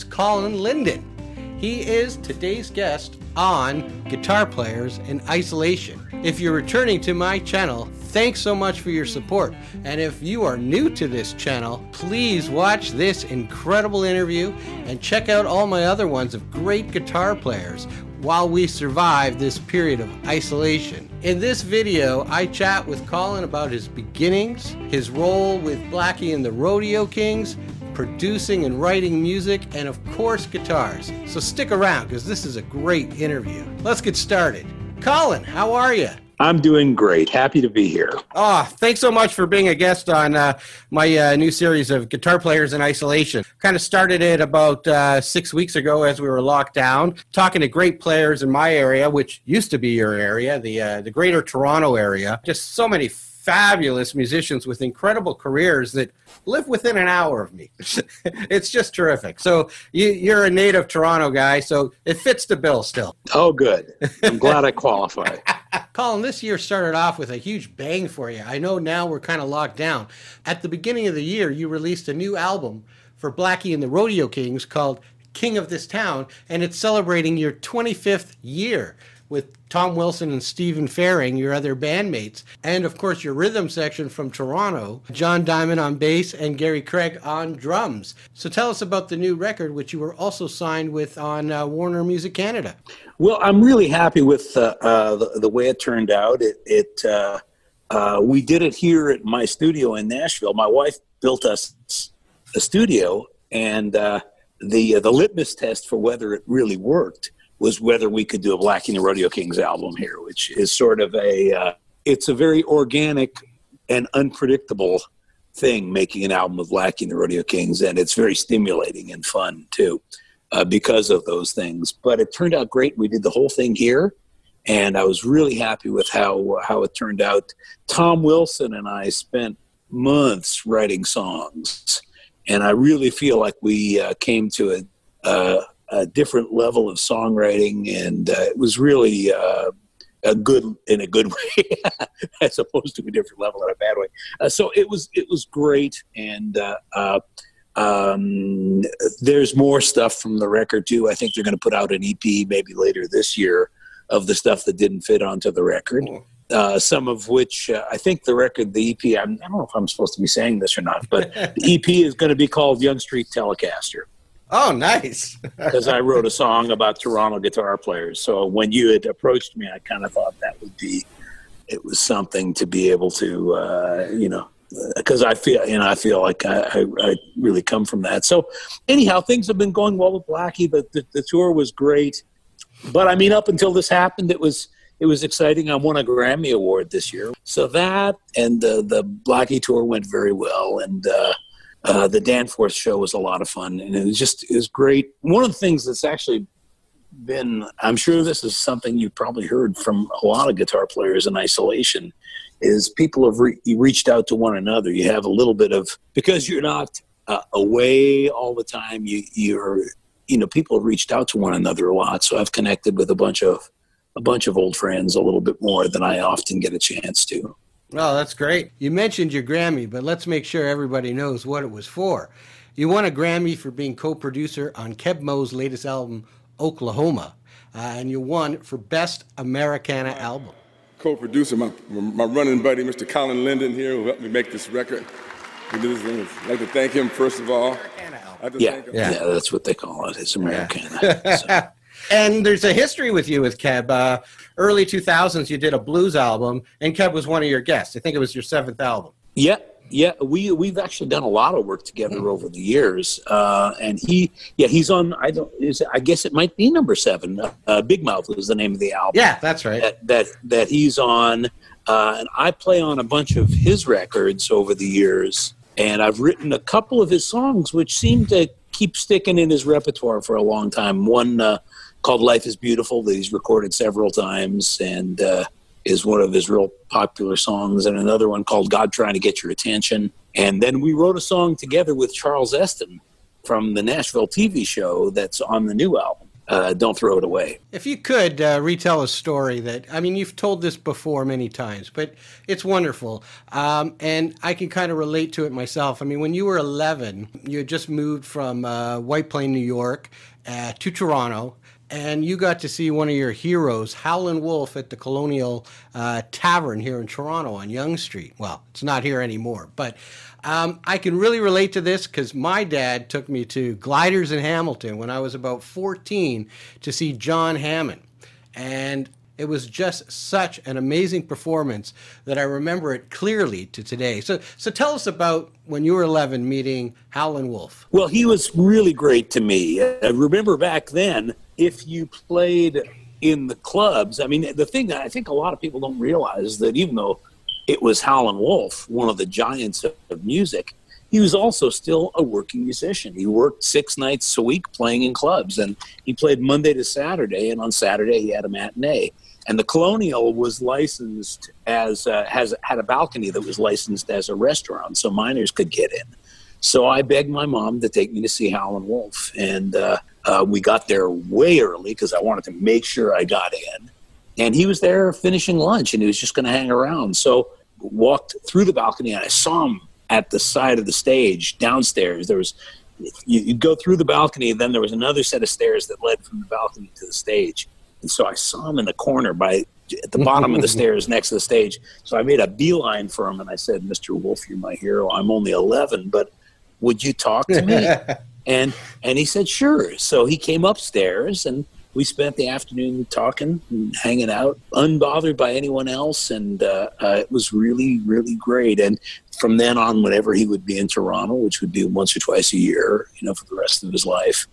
is Colin Linden. He is today's guest on Guitar Players in Isolation. If you're returning to my channel, thanks so much for your support. And if you are new to this channel, please watch this incredible interview and check out all my other ones of great guitar players while we survive this period of isolation. In this video, I chat with Colin about his beginnings, his role with Blackie and the Rodeo Kings, producing and writing music, and of course, guitars. So stick around because this is a great interview. Let's get started. Colin, how are you? I'm doing great. Happy to be here. Oh, thanks so much for being a guest on uh, my uh, new series of guitar players in isolation. Kind of started it about uh, six weeks ago as we were locked down, talking to great players in my area, which used to be your area, the uh, the Greater Toronto area. Just so many fabulous musicians with incredible careers that live within an hour of me. it's just terrific. So you, are a native Toronto guy, so it fits the bill still. Oh, good. I'm glad I qualify. Colin, this year started off with a huge bang for you. I know now we're kind of locked down. At the beginning of the year, you released a new album for Blackie and the Rodeo Kings called King of This Town, and it's celebrating your 25th year with Tom Wilson and Stephen Fearing, your other bandmates, and of course your rhythm section from Toronto, John Diamond on bass and Gary Craig on drums. So tell us about the new record, which you were also signed with on uh, Warner Music Canada. Well, I'm really happy with uh, uh, the, the, way it turned out. It, it uh, uh, we did it here at my studio in Nashville. My wife built us a studio, and uh, the the litmus test for whether it really worked was whether we could do a Blackie and the Rodeo Kings album here, which is sort of a uh, it's a very organic and unpredictable thing making an album of Blackie and the Rodeo Kings, and it's very stimulating and fun too uh, because of those things. But it turned out great. We did the whole thing here, and I was really happy with how how it turned out. Tom Wilson and I spent months writing songs, and I really feel like we uh, came to a, uh, a different level of songwriting, and uh, it was really uh, a good in a good way, as opposed to a different level in a bad way. Uh, so it was it was great, and uh, uh, um, there's more stuff from the record too. I think they're going to put out an EP maybe later this year of the stuff that didn't fit onto the record. Uh, some of which uh, I think the record, the EP, I'm, I do not know if I'm supposed to be saying this or not, but the EP is going to be called Yonge Street Telecaster. Oh, nice. Because I wrote a song about Toronto guitar players. So when you had approached me, I kind of thought that would be, it was something to be able to, uh, you know, because I feel, you know, I feel like I, I, I, really come from that. So anyhow, things have been going well with Blackie. The, the, the tour was great. But I mean, up until this happened, it was, it was exciting. I won a Grammy Award this year. So that and the, the Blackie tour went very well. And, uh, uh, the Danforth show was a lot of fun, and it was just is great. One of the things that's actually been, I'm sure this is something you've probably heard from a lot of guitar players in isolation, is people have re- reached out to one another. You have a little bit of because you're not uh, away all the time. You you're you know people have reached out to one another a lot. So I've connected with a bunch of a bunch of old friends a little bit more than I often get a chance to. Oh, that's great. You mentioned your Grammy, but let's make sure everybody knows what it was for. You won a Grammy for being co producer on Keb Mo's latest album, Oklahoma, uh, and you won for Best Americana Album. Co producer, my, my running buddy, Mr. Colin Linden, here, who helped me make this record. I'd like to thank him, first of all. Yeah, yeah, that's what they call it. It's Americana. Yeah. And there's a history with you with Keb. Uh, early 2000s, you did a blues album, and Keb was one of your guests. I think it was your seventh album. Yeah, yeah, we we've actually done a lot of work together over the years, uh, and he, yeah, he's on. I don't. Is, I guess it might be number seven. Uh, Big Mouth was the name of the album. Yeah, that's right. That that, that he's on, uh, and I play on a bunch of his records over the years, and I've written a couple of his songs, which seem to keep sticking in his repertoire for a long time. One uh, called Life is Beautiful that he's recorded several times and uh, is one of his real popular songs, and another one called God Trying to Get Your Attention. And then we wrote a song together with Charles Esten from the Nashville TV show that's on the new album. uh, don't throw it away. If you could uh, retell a story that, I mean, you've told this before many times, but it's wonderful. Um, and I can kind of relate to it myself. I mean, when you were 11, you had just moved from uh, White Plain, New York uh, to Toronto. And you got to see one of your heroes, Howlin' Wolf, at the Colonial uh, Tavern here in Toronto on Yonge Street. Well, it's not here anymore, but um, I can really relate to this because my dad took me to Gliders in Hamilton when I was about 14 to see John Hammond. And it was just such an amazing performance that I remember it clearly to today. So, so tell us about when you were 11 meeting Howlin' Wolf. Well, he was really great to me. I remember back then, if you played in the clubs, I mean, the thing that I think a lot of people don't realize is that even though it was Howlin' Wolf, one of the giants of, music. He was also still a working musician. He worked six nights a week playing in clubs, and he played Monday to Saturday. And on Saturday, he had a matinee. And the Colonial was licensed as uh, has had a balcony that was licensed as a restaurant, so minors could get in. So I begged my mom to take me to see Howlin' Wolf, and uh, uh, we got there way early because I wanted to make sure I got in. And he was there finishing lunch, and he was just going to hang around. So walked through the balcony and I saw him at the side of the stage downstairs. There was you, would go through the balcony, then there was another set of stairs that led from the balcony to the stage. And so I saw him in the corner by at the bottom of the stairs next to the stage. So I made a beeline for him and I said, "Mr. Wolf, you're my hero. I'm only 11, but would you talk to me?" and and he said, "Sure." So he came upstairs and we spent the afternoon talking and hanging out, unbothered by anyone else, and uh, uh, it was really, really great. And from then on, whenever he would be in Toronto, which would be once or twice a year, you know, for the rest of his life,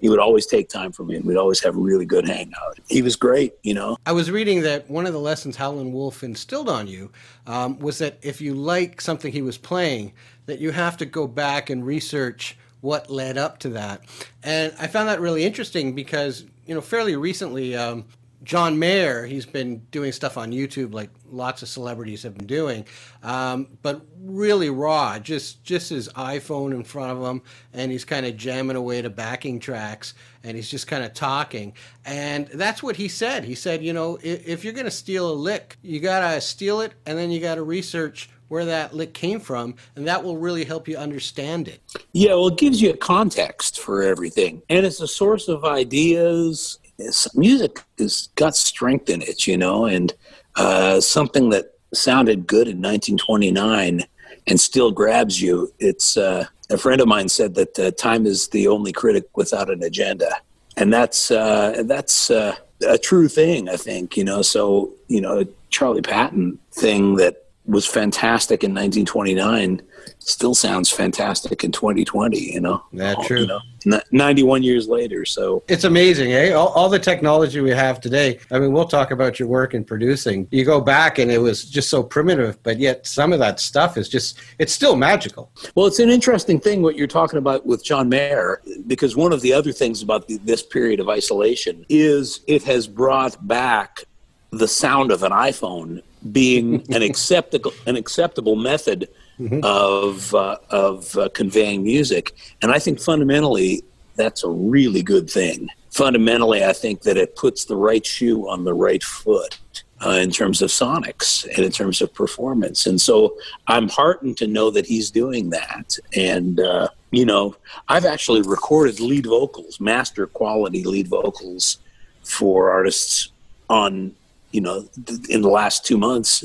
he would always take time for me, and we'd always have a really good hangout. He was great, you know. I was reading that one of the lessons Howlin' Wolf instilled on you um, was that if you like something he was playing, that you have to go back and research what led up to that. And I found that really interesting because you know, fairly recently, um, John Mayer, he's been doing stuff on YouTube like lots of celebrities have been doing, um, but really raw, just just his iPhone in front of him, and he's kind of jamming away to backing tracks, and he's just kind of talking, and that's what he said. He said, you know, if, if you're going to steal a lick, you gotta steal it, and then you gotta research where that lick came from, and that will really help you understand it. Yeah, well, it gives you a context for everything, and it's a source of ideas. It's, music has got strength in it, you know, and uh, something that sounded good in 1929 and still grabs you. It's uh, a friend of mine said that uh, time is the only critic without an agenda, and that's uh, that's uh, a true thing, I think. You know, so you know, Charlie Patton thing that was fantastic in 1929 still sounds fantastic in 2020 you know? That's true. you know, 91 years later so. It's amazing eh? All, all, the technology we have today i mean we'll talk about your work in producing. You go back and it was just so primitive but yet some of that stuff is just it's still magical. Well it's an interesting thing what you're talking about with john mayer because one of the other things about the, this period of isolation is it has brought back the sound of an iphone being an acceptable an acceptable method mm-hmm. of uh, of uh, conveying music, and I think fundamentally that's a really good thing. Fundamentally, I think that it puts the right shoe on the right foot. Uh, in terms of sonics and in terms of performance. And so I'm heartened to know that he's doing that. And, uh, you know, I've actually recorded lead vocals, master quality lead vocals for artists on you know, in the last two months,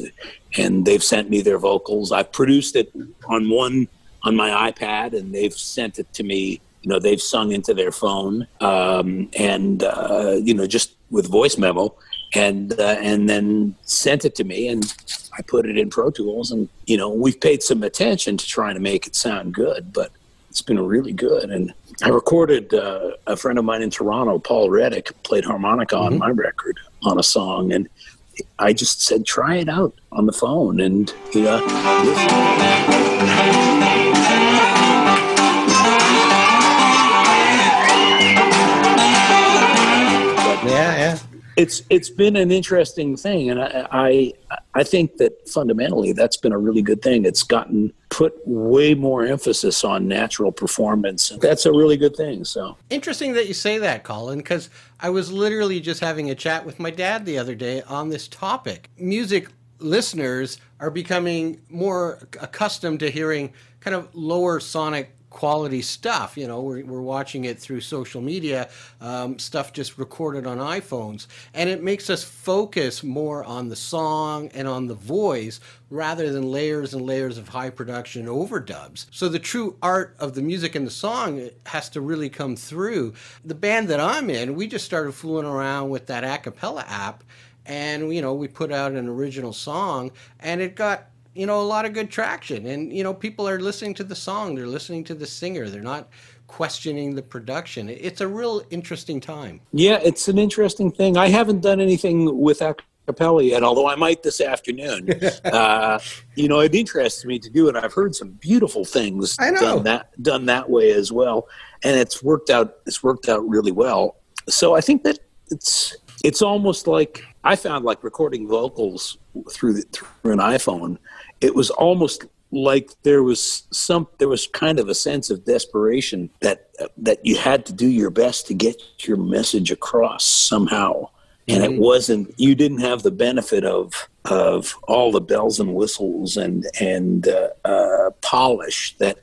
and they've sent me their vocals. I've produced it on one on my iPad, and they've sent it to me. You know, they've sung into their phone, um, and uh, you know, just with voice memo, and uh, and then sent it to me, and I put it in Pro Tools, and you know, we've paid some attention to trying to make it sound good, but it's been really good. And I recorded uh, a friend of mine in Toronto, Paul Reddick, played harmonica mm-hmm. on my record on a song, and I just said, try it out on the phone, and you know. It's it's been an interesting thing, and I, I I think that fundamentally that's been a really good thing. It's gotten put way more emphasis on natural performance. That's a really good thing. So interesting that you say that, Colin, because I was literally just having a chat with my dad the other day on this topic. Music listeners are becoming more accustomed to hearing kind of lower sonic quality stuff. You know, we're, we're watching it through social media, um, stuff just recorded on iPhones. And it makes us focus more on the song and on the voice rather than layers and layers of high production overdubs. So the true art of the music and the song has to really come through. The band that I'm in, we just started fooling around with that a cappella app. And, you know, we put out an original song and it got you know a lot of good traction. And you know people are listening to the song they're listening to the singer they're not questioning the production. It's a real interesting time. Yeah it's an interesting thing. I haven't done anything with a cappella yet although i might this afternoon. Uh, you know it interests me to do it. I've heard some beautiful things done that done that way as well and it's worked out it's worked out really well. So i think that it's it's almost like I found like recording vocals through the, through an iPhone. It was almost like there was some there was kind of a sense of desperation that that you had to do your best to get your message across somehow and it wasn't you didn't have the benefit of of all the bells and whistles and and uh, uh, polish that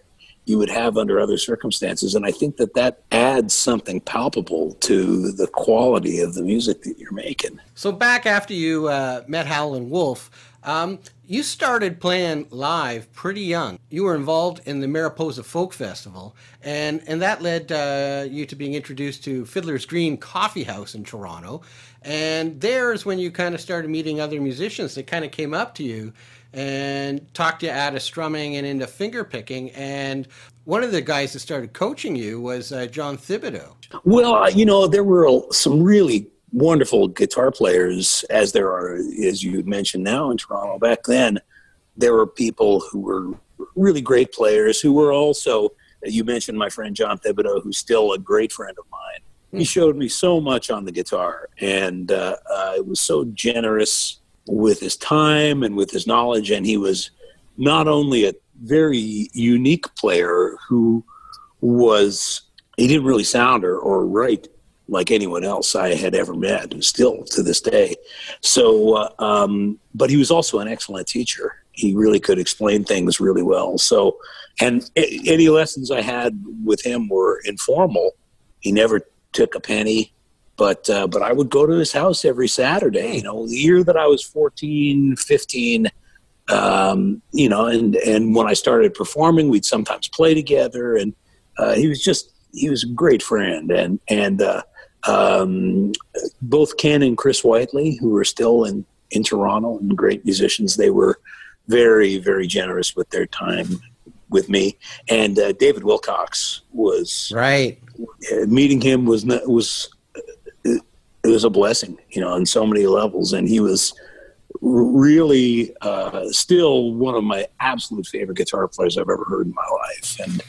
you would have under other circumstances. And I think that that adds something palpable to the quality of the music that you're making. So, back after you uh, met Howlin' Wolf, um, you started playing live pretty young. You were involved in the Mariposa Folk Festival, and, and that led uh, you to being introduced to Fiddler's Green Coffee House in Toronto. And there's when you kind of started meeting other musicians that kind of came up to you and talked you out of strumming and into finger picking. And one of the guys that started coaching you was uh, John Thibodeau. Well, you know, there were some really wonderful guitar players, as there are, as you mentioned now in Toronto. Back then, there were people who were really great players who were also, you mentioned my friend John Thibodeau, who's still a great friend of mine. He hmm. showed me so much on the guitar and uh, uh, it was so generous with his time and with his knowledge. And he was not only a very unique player who was, he didn't really sound or, or write like anyone else I had ever met, still to this day. So, uh, um, but he was also an excellent teacher. He really could explain things really well. So, and any lessons I had with him were informal. He never took a penny. But uh, but I would go to his house every Saturday. You know, the year that I was 14, 15, um, you know, and and when I started performing, we'd sometimes play together, and uh, he was just he was a great friend, and and uh, um, both Ken and Chris Whiteley, who are still in in Toronto and great musicians, they were very very generous with their time with me, and uh, David Wilcox was right. Uh, meeting him was was it was a blessing, you know, on so many levels. And he was really uh, still one of my absolute favorite guitar players I've ever heard in my life. And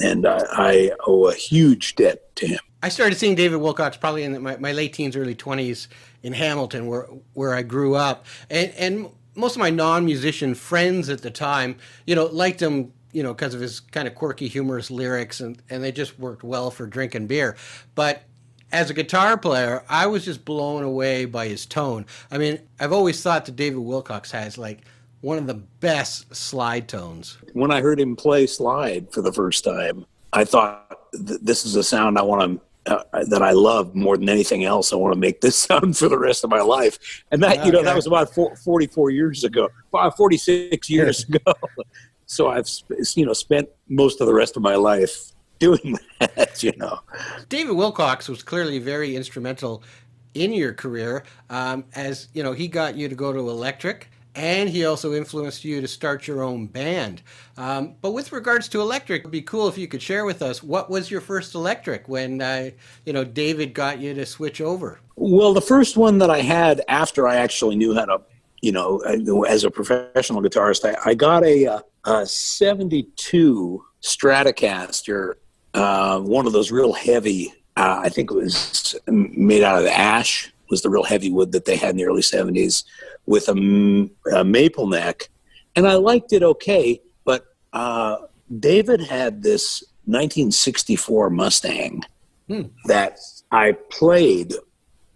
and I, I owe a huge debt to him. I started seeing David Wilcox probably in my, my late teens, early twenties in Hamilton, where where I grew up, and and most of my non-musician friends at the time, you know, liked him you know, because of his kind of quirky, humorous lyrics, and, and they just worked well for drinking beer. But as a guitar player, I was just blown away by his tone. I mean, I've always thought that David Wilcox has like one of the best slide tones. When I heard him play slide for the first time, I thought this is a sound I want to uh, that I love more than anything else. I want to make this sound for the rest of my life. And that, okay. you know, that was about 44 years ago, 46 years ago. so I've, you know, spent most of the rest of my life doing that, you know. David Wilcox was clearly very instrumental in your career, um, as you know, he got you to go to Electric, and he also influenced you to start your own band. Um, but with regards to Electric, it'd be cool if you could share with us what was your first Electric when uh, you know David got you to switch over. Well, the first one that I had after I actually knew how to, you know, as a professional guitarist, I, I got a, uh, a '72 Stratocaster uh, one of those real heavy. Uh, I think it was made out of ash. Was the real heavy wood that they had in the early '70s with a, a maple neck, and I liked it okay. But uh, David had this 1964 Mustang Hmm. that I played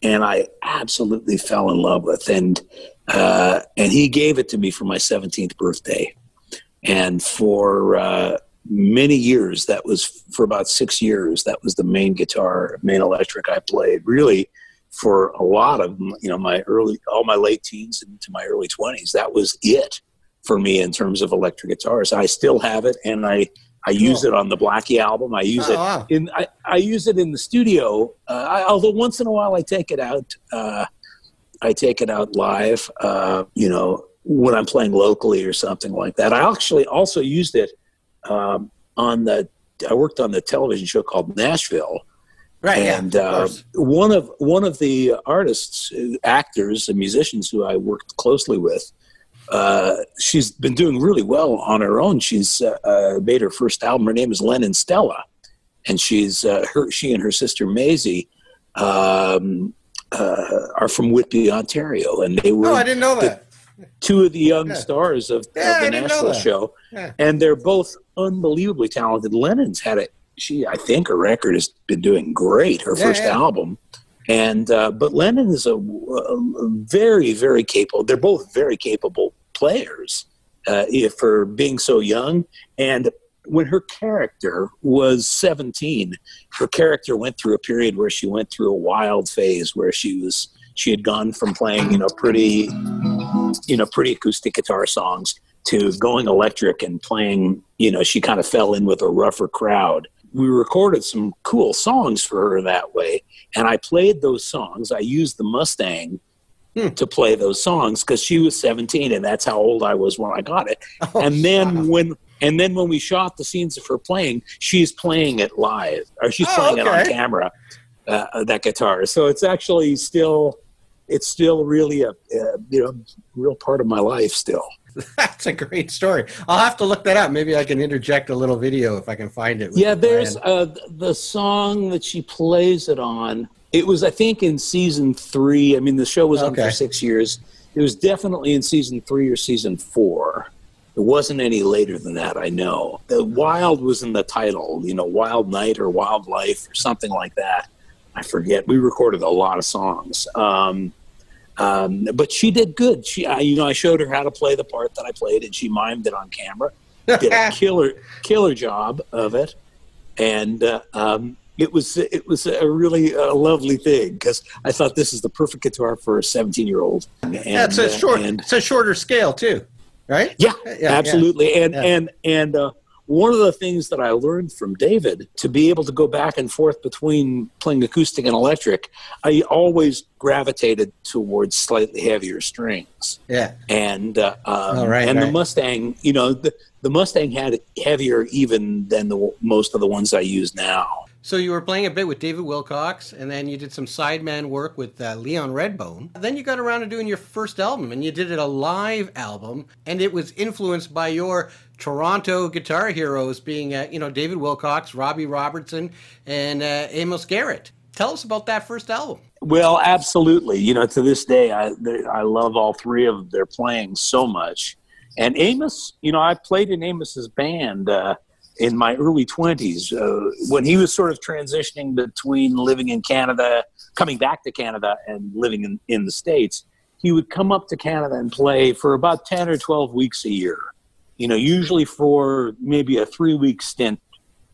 and I absolutely fell in love with. And uh, and he gave it to me for my 17th birthday. And for uh, many years, that was for about six years, that was the main guitar, main electric I played. Really, for a lot of you know my early, all my late teens into my early 20s, that was it for me in terms of electric guitars. I still have it, and I I use it on the Blackie album. I use Oh, it wow. in I, I use it in the studio. Uh, I, although once in a while I take it out. Uh, I take it out live. Uh, you know when I'm playing locally or something like that. I actually also used it um, on the. I worked on the television show called Nashville, Right. and yeah, of uh, one of one of the artists, uh, actors, and musicians who I worked closely with, uh, she's been doing really well on her own. She's uh, uh, made her first album. Her name is Lennon Stella, and she's uh, her. She and her sister Maisie um, uh, are from Whitby, Ontario, and they were Oh, I didn't know that. two of the young Yeah. stars of, Yeah, of the didn't Nashville show, Yeah. and they're both unbelievably talented. Lennon's had it. She, I think, her record has been doing great. Her Yeah, first yeah. album, and uh, but Lennon is a, a very, very capable. They're both very capable players uh, if- for being so young. And when her character was 17, her character went through a period where she went through a wild phase where she was she had gone from playing you know pretty you know pretty acoustic guitar songs to going electric and playing you know she kind of fell in with a rougher crowd we recorded some cool songs for her that way and i played those songs. I used the mustang Hmm. to play those songs because she was 17 and that's how old i was when i got it. Oh, and then wow. when and then when we shot the scenes of her playing she's playing it live or she's Oh, playing it on camera uh, that guitar. So it's actually still it's still really a, uh you know real part of my life still That's a great story. I'll have to look that up. Maybe I can interject a little video if I can find it. yeah there's uh, the song that she plays it on it was i think in season three i mean the show was on Okay. for six years it was definitely in season three or season four it wasn't any later than that i know the wild was in the title you know wild night or Wildlife or something like that i forget we recorded a lot of songs um, um, but she did good she I, you know i showed her how to play the part that i played and she mimed it on camera did a killer killer job of it, and uh, um, it was it was a really uh, lovely thing because I thought this is the perfect guitar for a 17 year old. Yeah, it's a uh, short. and- it's a shorter scale too, right? yeah, yeah. absolutely. And Yeah. and and uh, one of the things that I learned from David to be able to go back and forth between playing acoustic and electric, I always gravitated towards slightly heavier strings. Yeah. and uh, um, Oh, right, and the. Mustang, you know, the, the Mustang had heavier even than the most of the ones I use now. So you were playing a bit with David Wilcox, and then you did some sideman work with uh, Leon Redbone. Then you got around to doing your first album, and you did it a live album, and it was influenced by your Toronto guitar heroes, being uh, you know David Wilcox, Robbie Robertson, and uh, Amos Garrett. Tell us about that first album. Well, absolutely. You know, to this day, I I love all three of their playing so much. And Amos, you know, I played in Amos's band uh, in my early twenties uh, when he was sort of transitioning between living in Canada, coming back to Canada, and living in in the states. He would come up to Canada and play for about ten or twelve weeks a year. You know, usually for maybe a three week stint,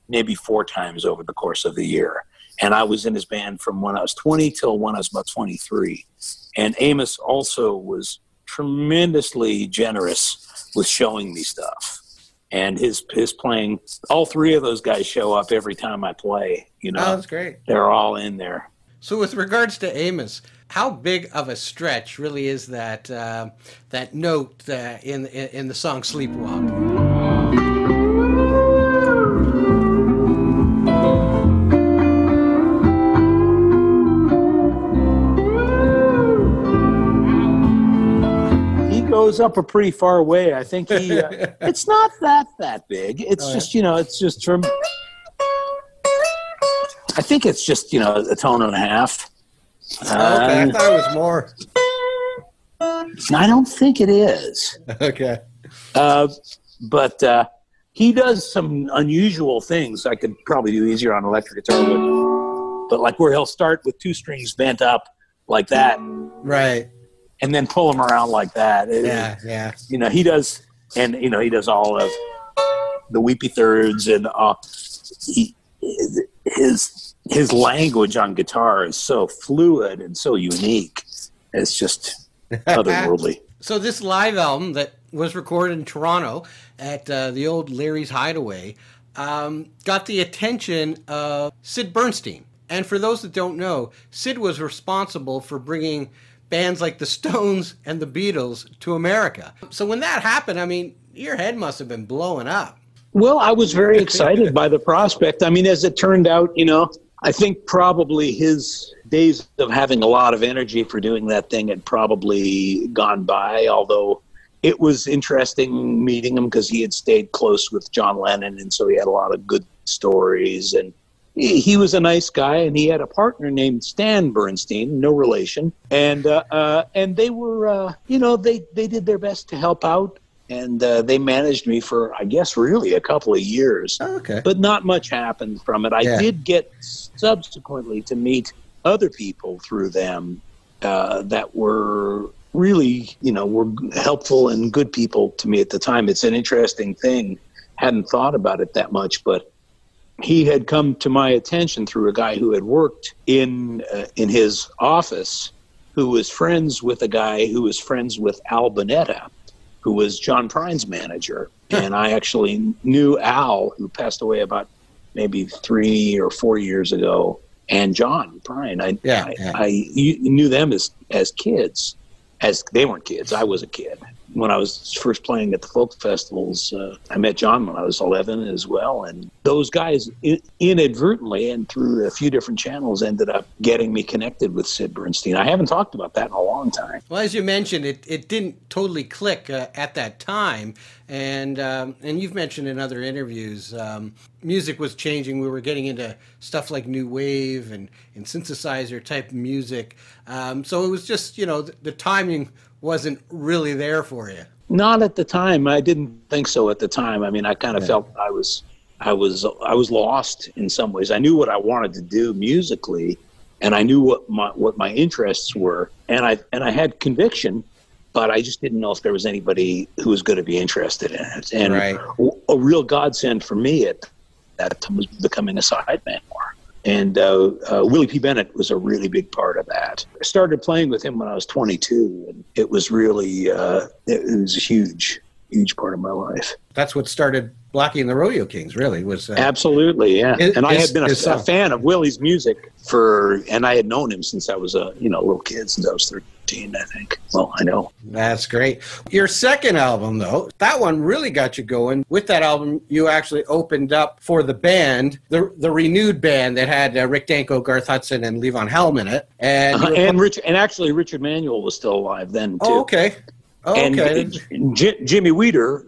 maybe four times over the course of the year and I was in his band from when I was 20 till when I was about 23. And Amos also was tremendously generous with showing me stuff. And his his playing, all three of those guys show up every time I play. You know, Oh, that's great. they're all in there. So, with regards to Amos, how big of a stretch really is that uh, that note uh, in, in the song "Sleepwalk"? He goes up a pretty far way. I think he. Uh, it's not that that big. It's Oh, yeah? just you know, it's just. I think it's just you know a tone and a half. Okay, I thought it was more. I don't think it is. Okay. Uh, but uh, he does some unusual things. I could probably do easier on electric guitar, but, but like where he'll start with two strings bent up like that, Right. and then pull them around like that. It- Yeah. Yeah. you know he does, and you know he does all of the weepy thirds and uh, he, his his language on guitar is so fluid and so unique. It's just otherworldly. So this live album that was recorded in Toronto at uh, the old Larry's Hideaway um, got the attention of Sid Bernstein. And for those that don't know, Sid was responsible for bringing bands like the Stones and the Beatles to America. So when that happened, I mean, your head must have been blowing up. Well, I was very excited by the prospect. I mean, as it turned out, you know, I think probably his days of having a lot of energy for doing that thing had probably gone by, although it was interesting meeting him because he had stayed close with John Lennon, and so he had a lot of good stories. And he was a nice guy, and he had a partner named Stan Bernstein, no relation, and uh, uh, and they were, uh, you know, they they did their best to help out, and uh, they managed me for, I guess, really a couple of years Okay. but not much happened from it. I Yeah. did get subsequently to meet other people through them uh, that were really, you know, were helpful and good people to me at the time. It's an interesting thing. Hadn't thought about it that much, but he had come to my attention through a guy who had worked in uh, in his office, who was friends with a guy who was friends with Al Bunetta, who was John Prine's manager. And I actually knew Al, who passed away about maybe three or four years ago, and John Prine. I, Yeah, I, yeah. I knew them as as kids, as they weren't kids. I was a kid when I was first playing at the folk festivals. Uh, I met John when I was 11 as well, and those guys inadvertently and through a few different channels ended up getting me connected with Sid Bernstein. I haven't talked about that in a long time. Well, as you mentioned, it, it didn't totally click uh, at that time, and um, and you've mentioned in other interviews, um, music was changing. We were getting into stuff like new wave and, and synthesizer type music, um, so it was just you know the, the timing wasn't really there for you. Not at the time. I didn't think so at the time. I mean, I kind of felt I was, I was, I was lost in some ways. I knew what I wanted to do musically, and I knew what my what my interests were, and I and I had conviction, but I just didn't know if there was anybody who was going to be interested in it. And Right. a real godsend for me at that time was becoming a sideman more. And uh, uh, Willie P. Bennett was a really big part of that. I started playing with him when I was 22, and it was really uh, it, was huge, huge part of my life. That's what started Blackie and the Rodeo Kings. Really was uh, Absolutely, yeah. Is- and I had been a, a fan of Willie's music for, and I had known him since I was a you know little kid, since I was 13, I think. Well, I know. That's great. Your second album, though, that one really got you going. With that album, you actually opened up for the band, the the renewed band that had uh, Rick Danko, Garth Hudson, and Levon Helm in it. And, were- and Rich, and actually Richard Manuel was still alive then too. oh, okay, oh, and okay. J- Jimmy Weider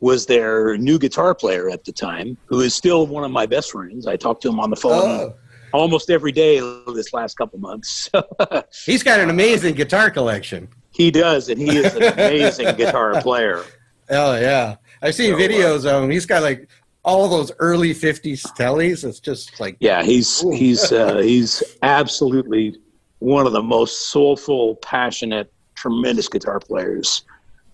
was their new guitar player at the time, who is still one of my best friends. I talked to him on the phone Oh, almost every day this last couple months. he's got an amazing guitar collection. he does, and he is an amazing guitar player. Oh yeah, I've seen So, uh, videos of him. He's got like all those early '50s tellies. It's just like Yeah, he's Ooh. he's uh, he's absolutely one of the most soulful, passionate, tremendous guitar players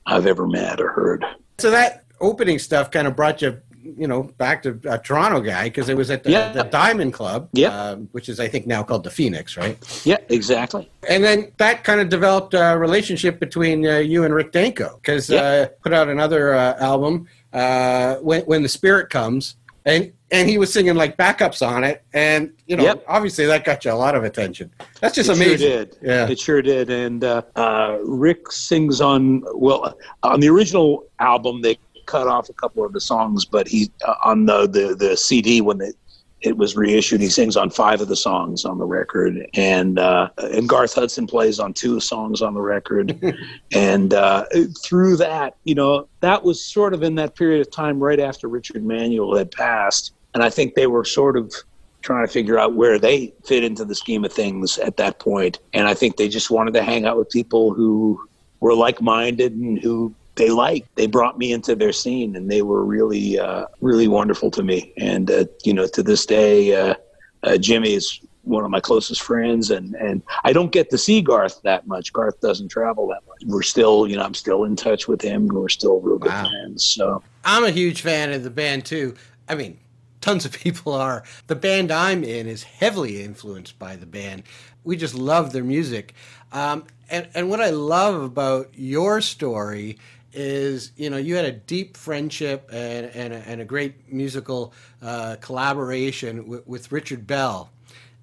I've ever met or heard. so that opening stuff kind of brought you. You know, back to a Toronto guy because it was at the, Yeah. the Diamond Club, Yeah. um, which is I think now called the Phoenix, right? Yeah, exactly. And then that kind of developed a relationship between uh, you and Rick Danko because Yeah. uh, put out another uh, album uh, when when the Spirit comes, and and he was singing like backups on it, and you know Yep. obviously that got you a lot of attention. That's just it amazing. Sure did. Yeah. it sure did. And uh, uh, Rick sings on well on the original album. They cut off a couple of the songs, but he uh, on the, the the CD when it it was reissued, he sings on five of the songs on the record, and uh, and Garth Hudson plays on two songs on the record, and uh, through that, you know, that was sort of in that period of time right after Richard Manuel had passed, and I think they were sort of trying to figure out where they fit into the scheme of things at that point. And I think they just wanted to hang out with people who were like minded and who they liked. They brought me into their scene, and they were really uh, really wonderful to me. And uh, you know, to this day, uh, uh, Jimmy is one of my closest friends, and and I don't get to see Garth that much. Garth doesn't travel that much. We're still, you know, I'm still in touch with him. We're still real good wow. friends. So I'm a huge fan of the band too. I mean, tons of people are. The band I'm in is heavily influenced by the band. We just love their music. Um, and, and what I love about your story is, you know, you had a deep friendship and, and, a, and a great musical uh, collaboration with, with Richard Bell.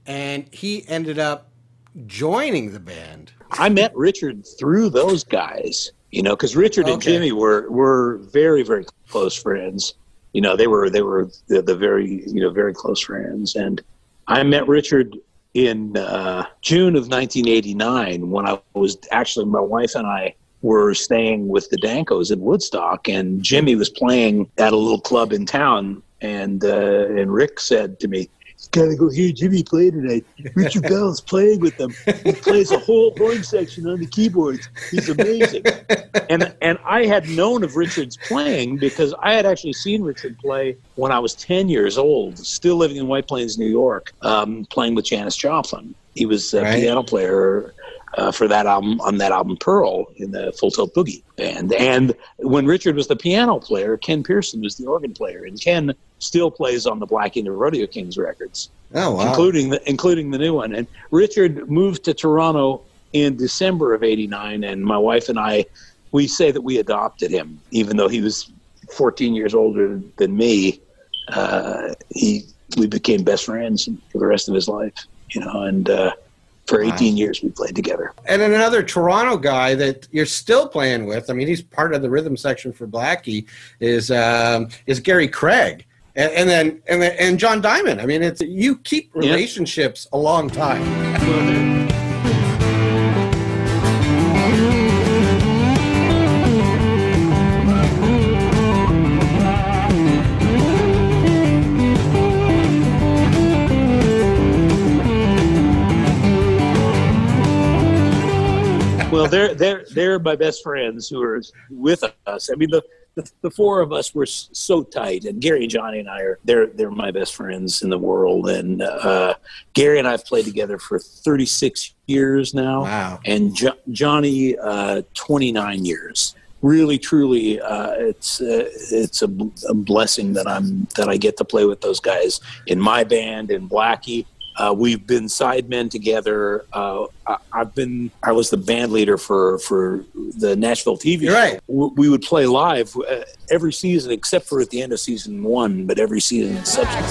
And he ended up joining the band. I met Richard through those guys, you know, because Richard okay. and Jimmy were, were very, very close friends you know, they were they were the, the very you know very close friends. And I met Richard in uh, June of 1989 when I was actually my wife and I were staying with the Dankos in Woodstock, and Jimmy was playing at a little club in town. And uh, and Rick said to me, gotta go hear Jimmy play tonight. Richard Bell's playing with them. He plays a whole horn section on the keyboards. He's amazing. And and I had known of Richard's playing because I had actually seen Richard play when I was ten years old, still living in White Plains, New York, um, playing with Janis Joplin. He was a right. piano player uh, for that album on that album Pearl in the Full Tilt Boogie band. And when Richard was the piano player, Ken Pearson was the organ player, and Ken still plays on the Blackie and Rodeo Kings records. Oh wow! Including the including the new one. And Richard moved to Toronto in December of '89, and my wife and I, we say that we adopted him, even though he was 14 years older than me. Uh, he we became best friends for the rest of his life, you know, and. Uh, for 18 years we played together. And another Toronto guy that you're still playing with, I mean, he's part of the rhythm section for Blackie, is um, is Gary Craig. And, and, then and then, and John Diamond. I mean, it's you keep relationships yep. a long time. Well, they're they're they're my best friends who are with us. I mean, the, the, the four of us were so tight, and Gary Johnny and I are they're they're my best friends in the world. And uh, Gary and I have played together for 36 years now. Wow. And jo- Johnny, uh, 29 years. Really, truly, uh, it's uh, it's a, a blessing that I'm that I get to play with those guys in my band in Blackie uh, we've been sidemen together. Uh, I, have been I was the band leader for for the Nashville TV. You're right. We, would play live uh, every season except for at the end of season one, but every season subsequent.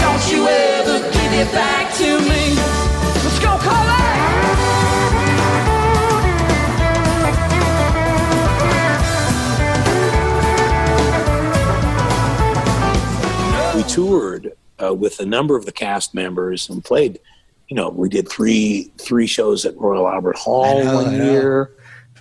Don't you ever give it back to me. Let's go, We toured uh, with a number of the cast members and played. You know, we did three three shows at Royal Albert Hall know, one year,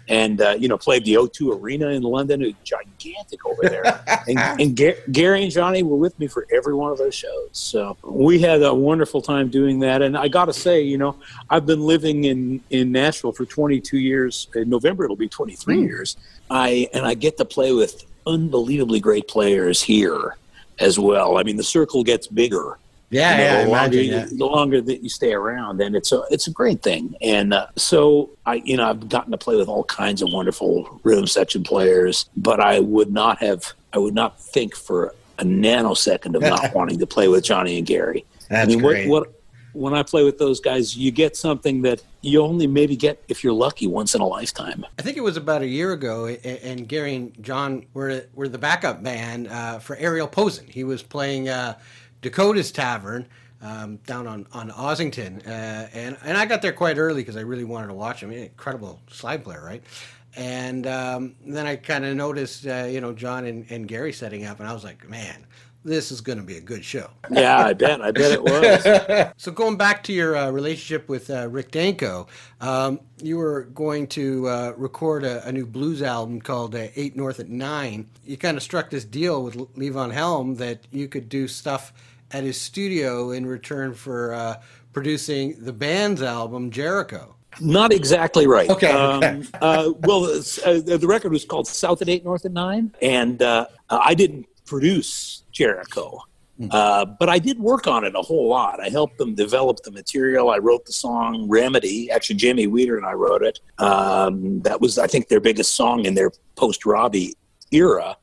and uh, you know played the O2 Arena in London, it's gigantic over there. and, and Gary and Johnny were with me for every one of those shows, so we had a wonderful time doing that. And I got to say, you know, I've been living in in Nashville for 22 years. In November, it'll be 23 mm. years. I and I get to play with unbelievably great players here as well. I mean, the circle gets bigger. Yeah, you know, yeah. The longer, you, the longer that you stay around, and it's a it's a great thing. And uh, so I, you know, I've gotten to play with all kinds of wonderful rhythm section players, but I would not have, I would not think for a nanosecond of not wanting to play with Johnny and Gary. That's I mean, great. What, what when I play with those guys, you get something that you only maybe get if you're lucky once in a lifetime. I think it was about a year ago, and Gary and John were were the backup band uh, for Ariel Posen. He was playing uh, Dakota's Tavern um, down on on Ossington, uh, and and I got there quite early because I really wanted to watch him. Incredible slide player, right? And um, then I kind of noticed, uh, you know, John and, and Gary setting up, and I was like, man, this is going to be a good show. yeah, I bet. I bet it was. so going back to your uh, relationship with uh, Rick Danko, um, you were going to uh, record a, a, new blues album called uh, Eight North at Nine. You kind of struck this deal with Levon Helm that you could do stuff at his studio in return for uh, producing the band's album Jericho. Not exactly right. Okay. Um, uh, well, uh, the record was called South at Eight, North at Nine, and uh, I didn't produce Jericho. Hmm. Uh, but I did work on it a whole lot. I helped them develop the material. I wrote the song Remedy. Actually, Jamie Weider and I wrote it. Um, that was, I think, their biggest song in their post Robbie era,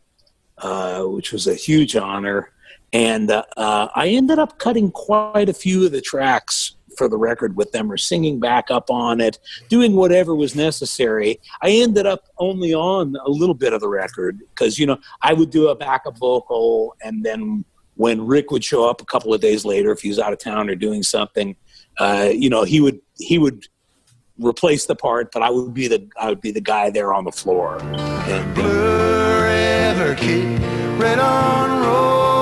uh, which was a huge honor. And uh, uh, I ended up cutting quite a few of the tracks for the record with them or singing back up on it, doing whatever was necessary. I ended up only on a little bit of the record because, you know, I would do a backup vocal and then when Rick would show up a couple of days later, if he was out of town or doing something, uh, you know, he would, he would replace the part, but I would be the, I would be the guy there on the floor. And, Blue River keep right on rolling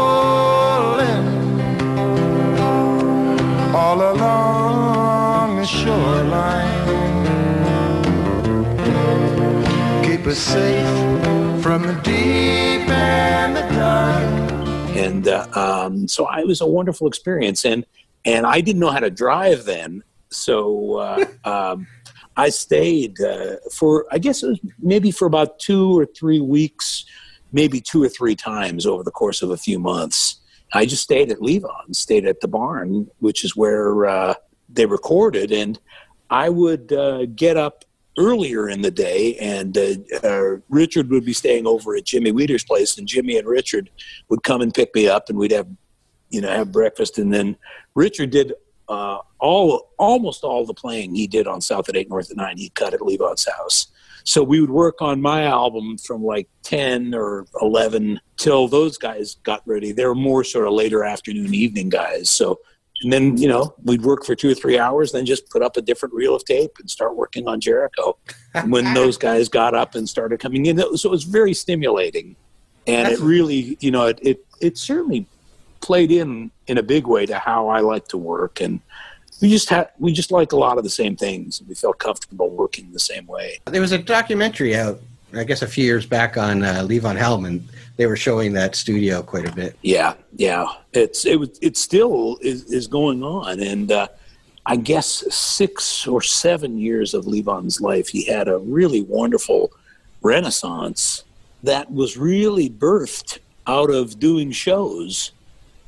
shoreline. Keep us safe from the deep and the dark. And uh, um, so I, it was a wonderful experience. And, and I didn't know how to drive then. So uh, um, I stayed uh, for, I guess it was maybe for about two or three weeks, maybe two or three times over the course of a few months. I just stayed at Levon, stayed at the barn, which is where uh, they recorded, and I would uh, get up earlier in the day, and uh, uh, Richard would be staying over at Jimmy Weider's place, and Jimmy and Richard would come and pick me up, and we'd have, you know, have breakfast, and then Richard did uh, all almost all the playing he did on South at Eight North at Nine. He cut at Levon's house. So we would work on my album from like 10 or 11 till those guys got ready. They were more sort of later afternoon, evening guys. So, and then, you know, we'd work for two or three hours, then just put up a different reel of tape and start working on Jericho. when those guys got up and started coming in, so it was very stimulating. And it really, you know, it, it, it certainly played in in a big way to how I like to work. And, we just had we just like a lot of the same things. and We felt comfortable working the same way. There was a documentary out, I guess, a few years back on uh, Levon Helm. They were showing that studio quite a bit. Yeah, yeah. It's it was it still is is going on, and uh, I guess six or seven years of Levon's life, he had a really wonderful renaissance that was really birthed out of doing shows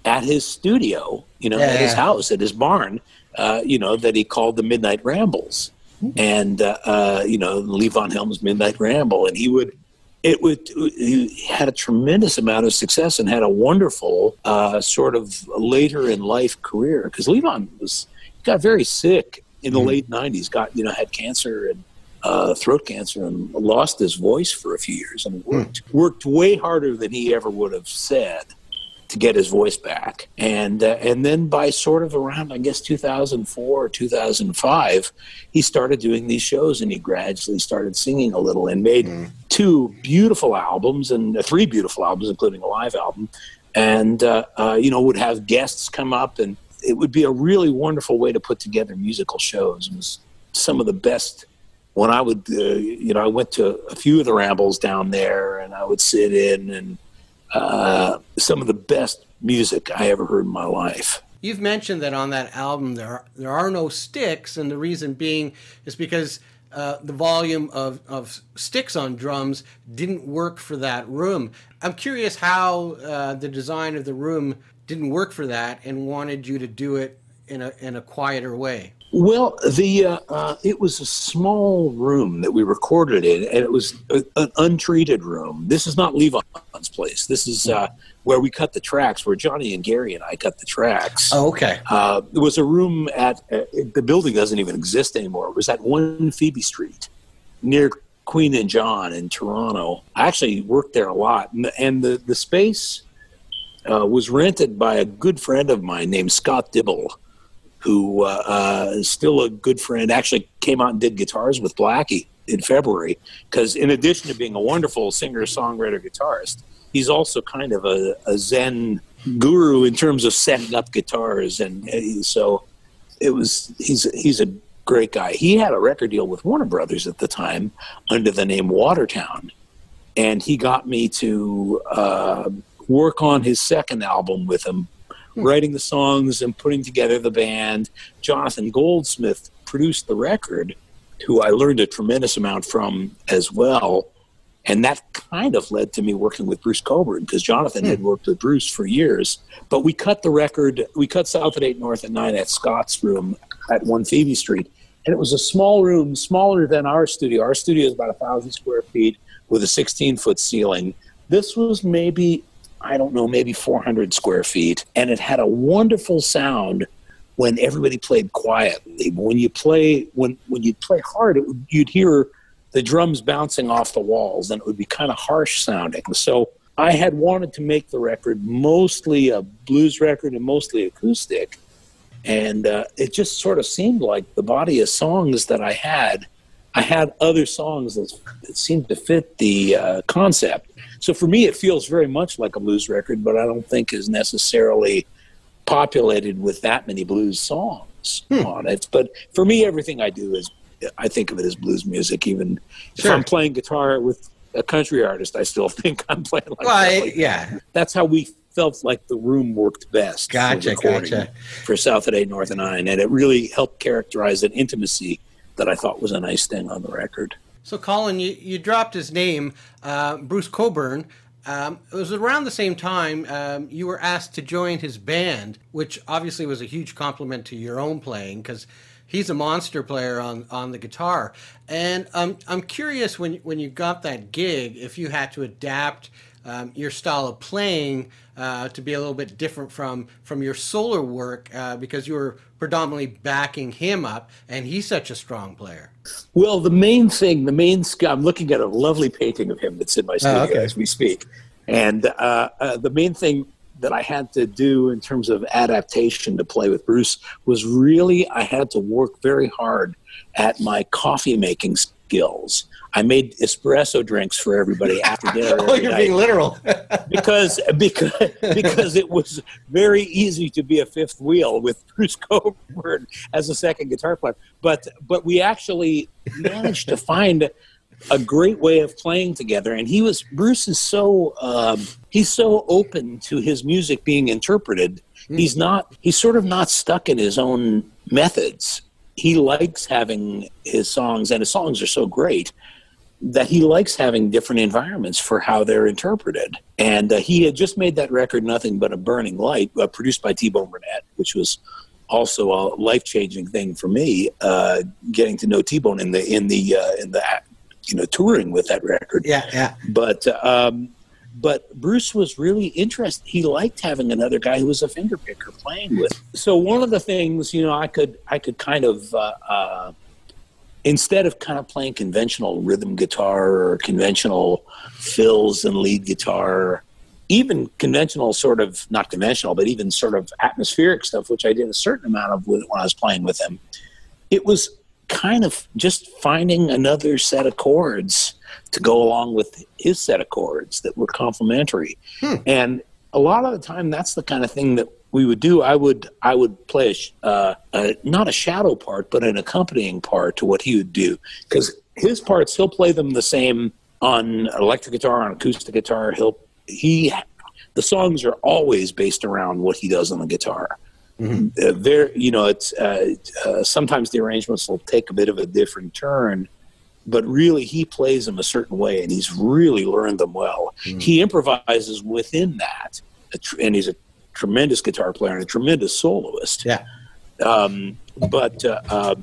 at his studio, you know, yeah. at his house, at his barn uh, you know, that he called the Midnight Rambles, and uh, uh, you know, Levon Helm's Midnight Ramble, and he would. It would. He had a tremendous amount of success and had a wonderful uh, sort of later in life career because Levon was got very sick in the mm-hmm. late '90s. Got you know had cancer and uh, throat cancer and lost his voice for a few years and worked mm. worked way harder than he ever would have said to get his voice back. And uh, and then by sort of around I guess 2004 or 2005, he started doing these shows and he gradually started singing a little and made mm. two beautiful albums and uh, three beautiful albums, including a live album. And uh, uh, you know would have guests come up and it would be a really wonderful way to put together musical shows. It was some of the best when I would, uh, you know, I went to a few of the rambles down there, and I would sit in and uh, some of the best music I ever heard in my life. You've mentioned that on that album there are, there are no sticks, and the reason being is because uh, the volume of, of sticks on drums didn't work for that room. I'm curious how uh, the design of the room didn't work for that and wanted you to do it in a, in a quieter way. Well, the uh, uh, it was a small room that we recorded in, and it was a, an untreated room. This is not Levon's place. This is uh, where we cut the tracks, where Johnny and Gary and I cut the tracks. Oh, okay. Uh, there was a room at uh, the building doesn't even exist anymore. It was at One Phoebe Street, near Queen and John in Toronto. I actually worked there a lot, and the, and the, the space uh, was rented by a good friend of mine named Scott Dibble who uh, uh, is still a good friend, actually came out and did guitars with Blackie in February. Because in addition to being a wonderful singer, songwriter, guitarist, he's also kind of a, a Zen guru in terms of setting up guitars, and uh, so it was. He's he's a great guy. He had a record deal with Warner Brothers at the time under the name Watertown, and he got me to uh, work on his second album with him Hmm. writing the songs and putting together the band. Jonathan Goldsmith produced the record, who I learned a tremendous amount from as well. And that kind of led to me working with Bruce Cockburn because Jonathan had hmm. worked with Bruce for years. But we cut the record, we cut South at 8 North at 9 at Scott's room at 1 Phoebe Street. And it was a small room, smaller than our studio. Our studio is about a 1,000 square feet with a 16 foot ceiling. This was maybe, I don't know, maybe 400 square feet. And it had a wonderful sound when everybody played quietly. But when you play, when, when you play hard, it, you'd hear the drums bouncing off the walls and it would be kind of harsh sounding. So I had wanted to make the record mostly a blues record and mostly acoustic. And uh, it just sort of seemed like the body of songs that I had, I had other songs that, that seemed to fit the uh, concept. So for me, it feels very much like a blues record, but I don't think is necessarily populated with that many blues songs hmm. on it. But for me, everything I do is I think of it as blues music. Even sure. if I'm playing guitar with a country artist, I still think I'm playing like well, that. Like, yeah, that's how we felt like the room worked best. Gotcha, for gotcha. For South at Eight North and Nine, and it really helped characterize an intimacy that I thought was a nice thing on the record. So, Colin, you, you dropped his name, uh, Bruce Cockburn. Um, it was around the same time um, you were asked to join his band, which obviously was a huge compliment to your own playing because he's a monster player on on the guitar. And um, I'm curious when when you got that gig, if you had to adapt um, your style of playing uh, to be a little bit different from from your solar work uh, because you were predominantly backing him up, and he's such a strong player. Well, the main thing, the main I'm looking at a lovely painting of him that's in my oh, studio oh, okay. as we speak, and uh, uh the main thing that I had to do in terms of adaptation to play with Bruce was really I had to work very hard at my coffee making skills. I made espresso drinks for everybody after dinner. oh, you're night. being literal. because because because it was very easy to be a fifth wheel with Bruce Cockburn as a second guitar player. But but we actually managed to find a great way of playing together. And he was Bruce is so um, he's so open to his music being interpreted. Mm. He's not he's sort of not stuck in his own methods. He likes having his songs, and his songs are so great that he likes having different environments for how they're interpreted. And uh, he had just made that record, Nothing But a Burning Light, uh, produced by T Bone Burnett, which was also a life changing thing for me, uh, getting to know T Bone in the in the uh, in the you know touring with that record. Yeah, yeah. But um, but Bruce was really interested. He liked having another guy who was a finger picker playing with. So one of the things you know I could I could kind of uh, uh, instead of kind of playing conventional rhythm guitar or conventional fills and lead guitar. Even conventional, sort of not conventional, but even sort of atmospheric stuff, which I did a certain amount of when I was playing with him. It was kind of just finding another set of chords to go along with his set of chords that were complementary. Hmm. And a lot of the time, that's the kind of thing that we would do. I would I would play a, uh, a, not a shadow part, but an accompanying part to what he would do because his parts he'll play them the same on electric guitar, on acoustic guitar. He'll he the songs are always based around what he does on the guitar. Mm-hmm. Uh, there, you know, it's uh, uh, sometimes the arrangements will take a bit of a different turn, but really he plays them a certain way, and he's really learned them well. Mm-hmm. He improvises within that, and he's a tremendous guitar player and a tremendous soloist. Yeah. Um, but uh, uh,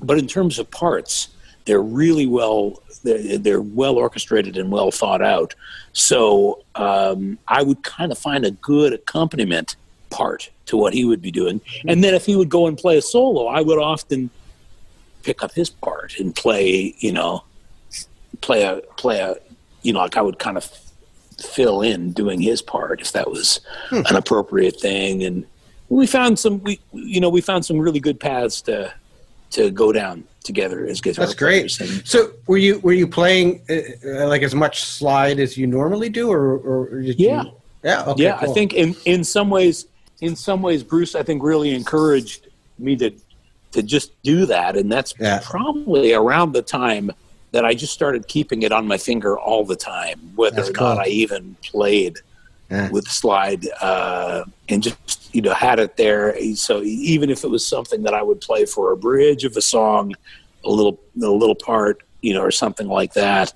but in terms of parts, they're really well they're, they're well orchestrated and well thought out. So um, I would kind of find a good accompaniment part to what he would be doing. And then if he would go and play a solo, I would often pick up his part and play, you know, play a play a, you know, like I would kind of fill in doing his part if that was hmm. an appropriate thing. And we found some, we you know, we found some really good paths to to go down together as guitar. That's great. And, so were you were you playing uh, like as much slide as you normally do, or, or yeah. You, yeah, okay, yeah. Cool. I think in in some ways in some ways, Bruce, I think, really encouraged me to to just do that, and that's yeah. probably around the time that I just started keeping it on my finger all the time, whether that's or cool. not I even played yeah. with slide, uh, and just you know had it there. So even if it was something that I would play for a bridge of a song, a little a little part, you know, or something like that.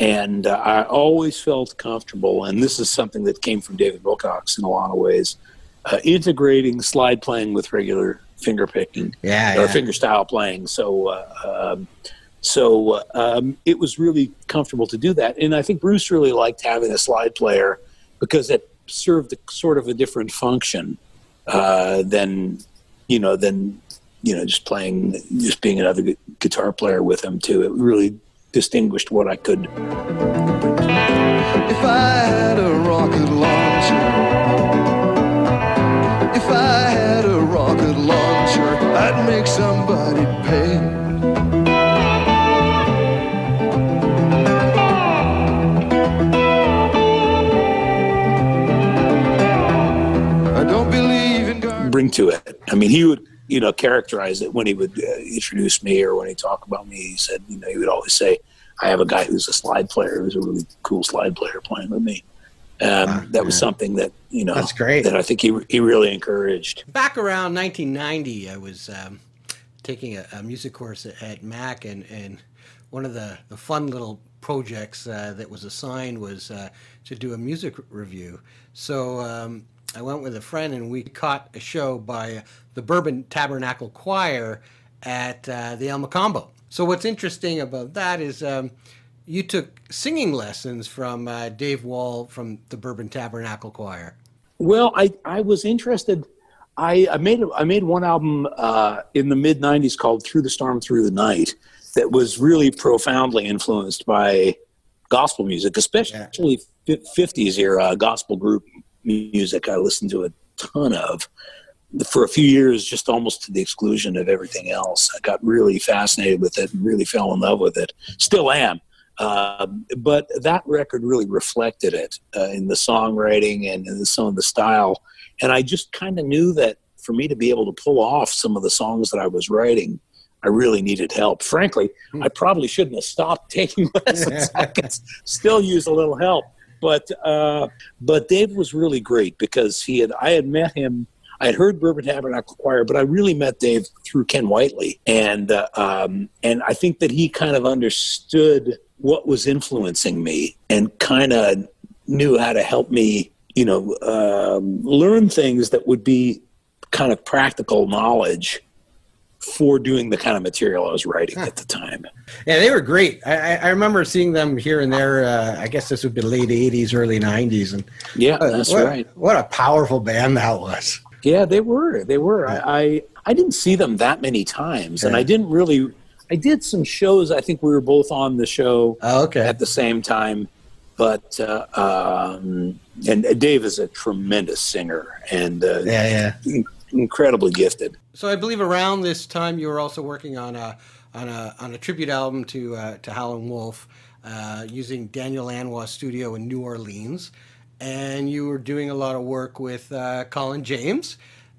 And uh, I always felt comfortable, and this is something that came from David Wilcox in a lot of ways, uh, integrating slide playing with regular finger picking Yeah, or yeah. finger style playing. So, uh, um, so um, it was really comfortable to do that. And I think Bruce really liked having a slide player because it served a, sort of a different function uh, than you know than you know just playing just being another gu- guitar player with him too. It really distinguished what I could bring to it. I mean, he would, you know, characterize it when he would uh, introduce me or when he talked about me. He said, you know, he would always say, "I have a guy who's a slide player, who's a really cool slide player playing with me." Um, that was yeah. something that you know That's great. that I think he he really encouraged. Back around 1990, I was um, taking a, a music course at, at Mac, and, and one of the, the fun little projects uh, that was assigned was uh, to do a music review. So um, I went with a friend, and we caught a show by the Bourbon Tabernacle Choir at uh, the El Mocambo. So what's interesting about that is um, you took singing lessons from uh, Dave Wall from the Bourbon Tabernacle Choir. Well, I I was interested. I, I made I made one album uh, in the mid '90s called "Through the Storm, Through the Night" that was really profoundly influenced by gospel music, especially fi- '50s era gospel group music. I listened to a ton of for a few years, just almost to the exclusion of everything else. I got really fascinated with it and really fell in love with it. Still am. Uh, but that record really reflected it uh, in the songwriting and in some of the style. And I just kind of knew that for me to be able to pull off some of the songs that I was writing, I really needed help. Frankly, I probably shouldn't have stopped taking lessons. I could still use a little help. But uh, but Dave was really great because he had I had met him. I had heard Bourbon Tabernacle Choir, but I really met Dave through Ken Whiteley, and uh, um, and I think that he kind of understood what was influencing me and kind of knew how to help me, you know, um, learn things that would be kind of practical knowledge for doing the kind of material I was writing at the time. Yeah, they were great. I, I- remember seeing them here and there. Uh, I guess this would be late '80s, early '90s, and Yeah, that's what, right. What a powerful band that was. Yeah, they were. They were. I, I I didn't see them that many times, and I didn't really. I did some shows. I think we were both on the show Oh, okay. at the same time, but uh, um, and Dave is a tremendous singer and uh, yeah, yeah. incredibly gifted. So I believe around this time you were also working on a on a on a tribute album to uh, to Howlin' Wolf, uh, using Daniel Lanois's studio in New Orleans, and you were doing a lot of work with uh, Colin James,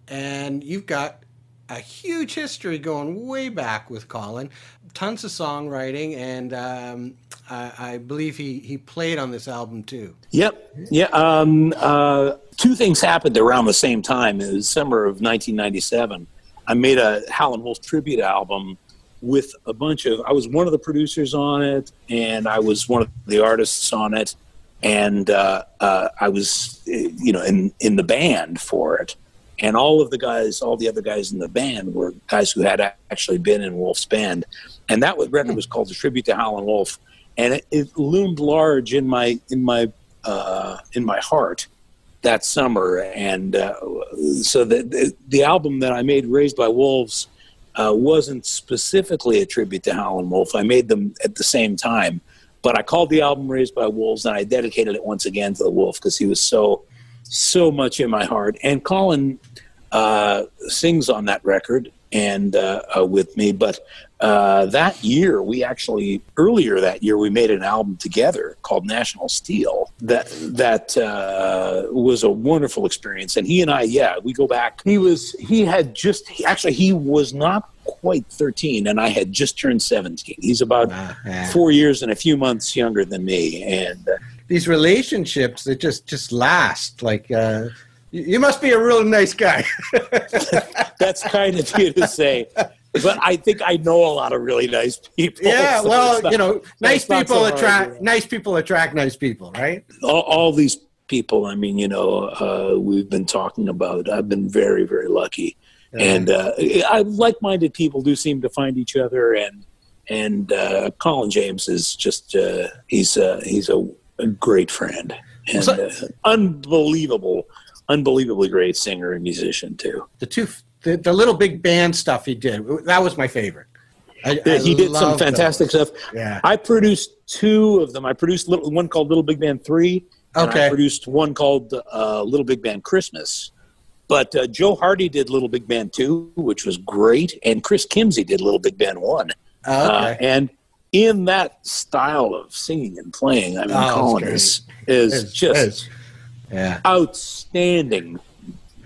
and you've got a huge history going way back with Colin, tons of songwriting, and um, I, I believe he he played on this album too. Yep. Yeah. Um, uh, two things happened around the same time. It was summer of 1997. I made a Howlin' Wolf tribute album with a bunch of. I was one of the producers on it, and I was one of the artists on it, and uh, uh, I was, you know, in in the band for it. And all of the guys, all the other guys in the band were guys who had actually been in Wolf's band, and that was, record was called "The Tribute to Howlin' Wolf," and it, it loomed large in my in my uh, in my heart that summer. And uh, so the, the the album that I made, "Raised by Wolves," uh, wasn't specifically a tribute to Howlin' Wolf. I made them at the same time, but I called the album "Raised by Wolves" and I dedicated it once again to the wolf because he was so so much in my heart. And Colin uh, sings on that record and uh, uh, with me. But uh, that year, we actually earlier that year we made an album together called National Steel. That that uh, was a wonderful experience. And he and I, yeah, we go back. He was he had just he, actually he was not quite 13 and I had just turned 17. He's about Wow, yeah. four years and a few months younger than me. And uh, These relationships that just just last. Like uh, you must be a really nice guy. that's kind of you to say. but I think I know a lot of really nice people. Yeah, so well, not- you know, nice people so attract nice people attract nice people, right? all, all these people. I mean, you know, uh, we've been talking about. I've been very, very lucky, and uh, I, like-minded people do seem to find each other. And and uh, Colin James is just uh, he's uh, he's a, a great friend and So- uh, unbelievable, unbelievably great singer and musician too. the two the, the little big band stuff he did that was my favorite. I, I he did some fantastic those. stuff. Yeah. I produced two of them. I produced little, one called Little Big Band Three. and Okay. I produced one called uh, Little Big Band Christmas. But uh, Joe Hardy did Little Big Band Two, which was great, and Chris Kimsey did Little Big Band One. Oh, Uh, okay. and in that style of singing and playing, I mean, Oh, Colin is is just yeah. outstanding,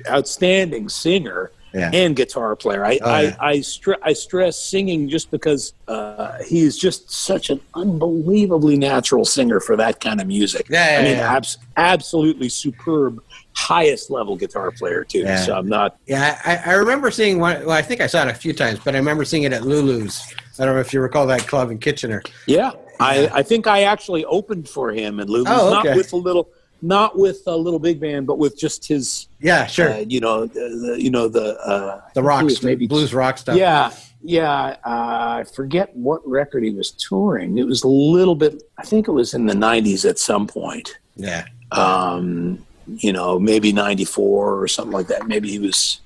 outstanding singer Yeah. and guitar player. I Oh, yeah. I I, stre- I stress singing just because uh, he is just such an unbelievably natural singer for that kind of music. Yeah, yeah, I mean, abs- absolutely superb, highest level guitar player too. Yeah. So I'm not. Yeah, I, I remember seeing one. Well, I think I saw it a few times, but I remember seeing it at Lulu's. I don't know if you recall that club in Kitchener. Yeah, I I think I actually opened for him and Lulu's, Oh, okay. not with a little. Not with a little big band, but with just his, Yeah, sure. uh, you know, the, the, you know the uh, the rock, who is maybe blues rock stuff. Yeah, yeah. Uh, I forget what record he was touring. It was a little bit. I think it was in the '90s at some point. yeah. Um, you know, maybe '94 or something like that. Maybe he was.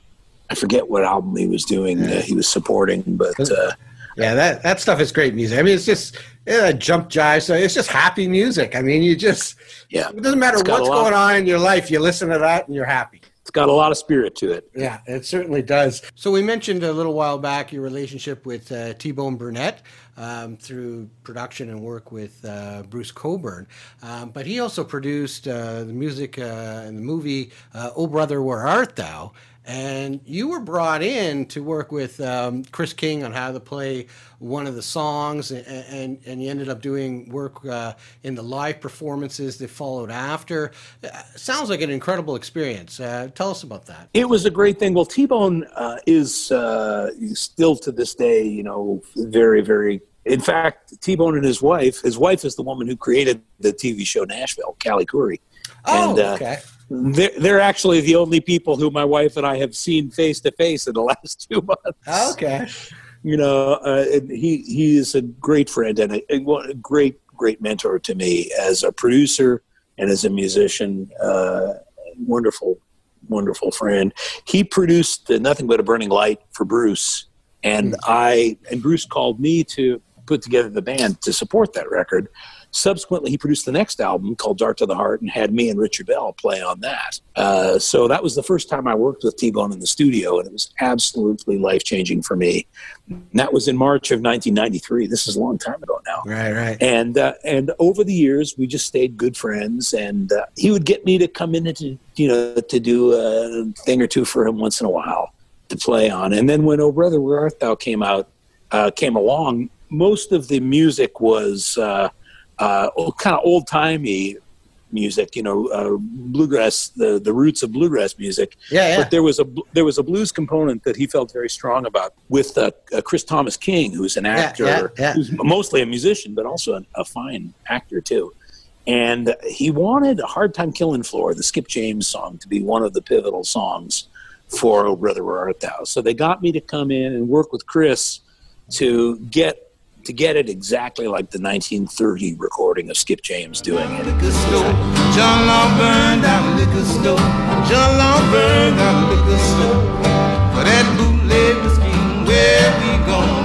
I forget what album he was doing. Uh, he was supporting, but uh, Yeah, that, that stuff is great music. I mean, it's just yeah, jump jive. So it's just happy music. I mean, you just yeah, it doesn't matter what's going on in your life. You listen to that and you're happy. it's got a lot of spirit to it. Yeah, it certainly does. So we mentioned a little while back your relationship with uh, T-Bone Burnett um, through production and work with uh, Bruce Cockburn, um, but he also produced uh, the music uh, in the movie uh, "Oh Brother, Where Art Thou." And you were brought in to work with um, Chris King on how to play one of the songs, and, and, and you ended up doing work uh, in the live performances that followed after. Uh, sounds like an incredible experience. Uh, tell us about that. It was a great thing. Well, T Bone uh, is uh, still to this day, you know, very, very. In fact, T Bone and his wife, his wife is the woman who created the TV show Nashville, Callie Khouri. Oh, And, uh, okay. They're, they're actually the only people who my wife and I have seen face to face in the last two months. Okay. You know, uh, he he is a great friend and a, a great great mentor to me as a producer and as a musician. Uh, wonderful, wonderful friend. He produced nothing but a burning light for Bruce, and I and Bruce called me to put together the band to support that record. Subsequently, he produced the next album called Dark to the Heart and had me and Richard Bell play on that. Uh, so that was the first time I worked with T Bone in the studio, and it was absolutely life changing for me. And that was in March of 1993. This is a long time ago now Right, right. and uh, and over the years we just stayed good friends and uh, he would get me to come in and to you know to do a thing or two for him once in a while to play on and then when oh brother where art thou came out uh, came along most of the music was uh, uh, kind of old timey music you know uh, bluegrass the the roots of bluegrass music Yeah, yeah. but there was a there was a blues component that he felt very strong about with uh, uh, Chris Thomas King, who's an actor, yeah, yeah. who's mostly a musician, but also an, a fine actor too. And he wanted "A "Hard Time Killing Floor," the Skip James song, to be one of the pivotal songs for "Oh Brother Where Art Thou." So they got me to come in and work with Chris to get to get it exactly like the 1930 recording of Skip James doing it. John Long burned down liquor store. John Long burned down liquor store. For that bootleg where we gon'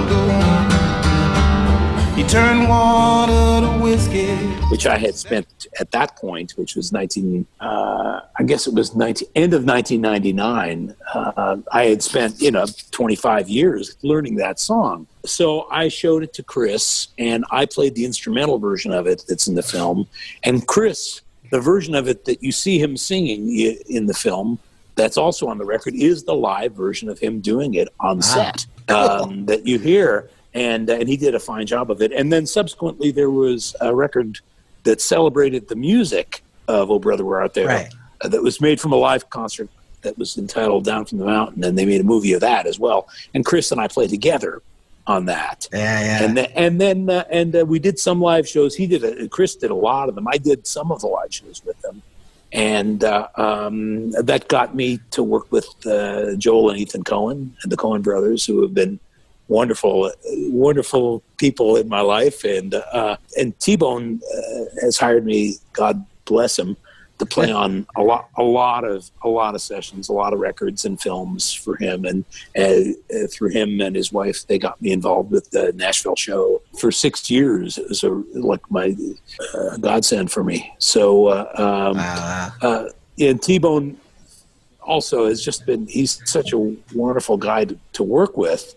go? He turned water to whiskey. which I had spent at that point, which was 19, uh, I guess it was 19, end of 1999. Uh, I had spent, you know, 25 years learning that song. So I showed it to Chris and I played the instrumental version of it that's in the film. And Chris, the version of it that you see him singing in the film, that's also on the record, is the live version of him doing it on set um, that you hear. And, and he did a fine job of it. And then subsequently, there was a record that celebrated the music of "Oh Brother, Where Art Thou," Right. uh, that was made from a live concert that was entitled Down from the Mountain, and they made a movie of that as well. And Chris and I played together on that. Yeah, yeah. And then, and then uh, and uh, we did some live shows. He did a, Chris did a lot of them. I did some of the live shows with them, and uh, um, that got me to work with uh, Joel and Ethan Coen and the Coen brothers, who have been wonderful, wonderful people in my life. And uh, and T Bone uh, has hired me. God bless him. To play on a lot, a lot of, a lot of sessions, a lot of records and films for him, and uh, uh, through him and his wife, they got me involved with the Nashville show for six years. It was a, like my uh, godsend for me. So, uh, um, Wow. uh, and T Bone also has just been, he's such a wonderful guy to, to work with,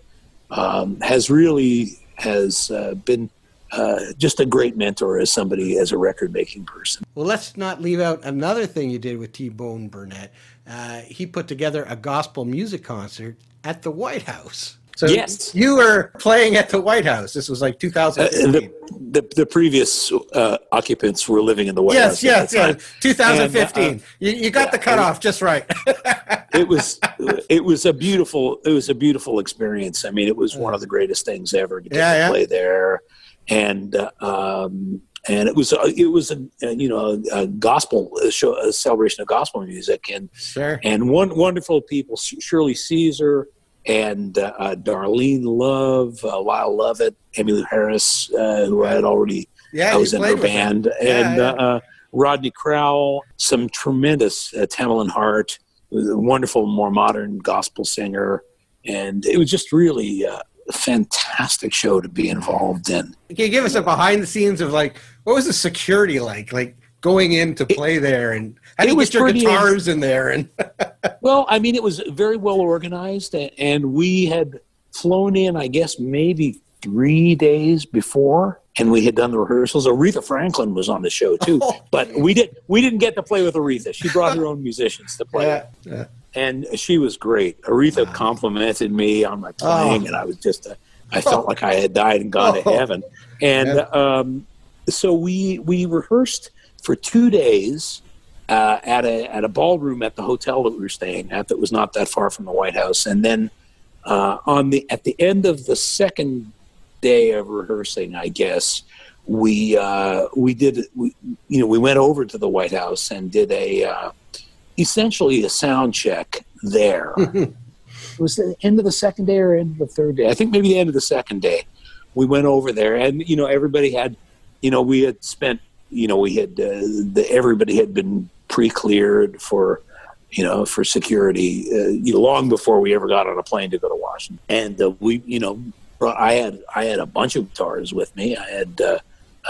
um, has really has uh, been uh, just a great mentor as somebody, as a record making person. Well, let's not leave out another thing you did with T Bone Burnett. Uh, he put together a gospel music concert at the White House. So Yes. you were playing at the White House. This was like Uh, 2015. the, the, the previous uh, occupants were living in the White yes, House. at yes, the yes. 2015. And, uh, you, you got the cutoff just right. it was it was a beautiful it was a beautiful experience. I mean, it was one of the greatest things ever to get Yeah, to yeah. play there, and uh, um, and it was uh, it was a, a you know a gospel a show a celebration of gospel music and sure. and one wonderful people Shirley Caesar and uh, uh, Darlene Love, uh, Lyle Lovett, Emmylou Harris, uh, who I had already Yeah, I was in her band, Yeah, and yeah. Uh, Rodney Crowell, some tremendous uh, Tamerlan Hart, a wonderful, more modern gospel singer, and it was just really uh, a fantastic show to be involved in. Can you give us a behind the scenes of like what was the security like, like going in to play there, and how do it you get your guitars in there? And Well, I mean, it was very well organized, and we had flown in, I guess, maybe three days before, and we had done the rehearsals. Aretha Franklin was on the show too, Oh. but we did we didn't get to play with Aretha. She brought her own musicians to play. yeah, yeah. and she was great. Aretha complimented me on my playing, Oh. and I was just, uh, I felt like I had died and gone to Oh. heaven. And um, so we we rehearsed for two days uh, at a at a ballroom at the hotel that we were staying at that was not that far from the White House, and then uh, on the at the end of the second day of rehearsing, I guess we uh, we did we, you know we went over to the White House and did a uh, essentially a sound check there. it was the end of the second day or end of the third day. I think maybe the end of the second day. We went over there, and you know everybody had, you know, we had spent, you know, we had uh, the, everybody had been pre-cleared for, you know, for security uh, you know, long before we ever got on a plane to go to Washington. And uh, we, you know, I had I had a bunch of guitars with me. I had uh,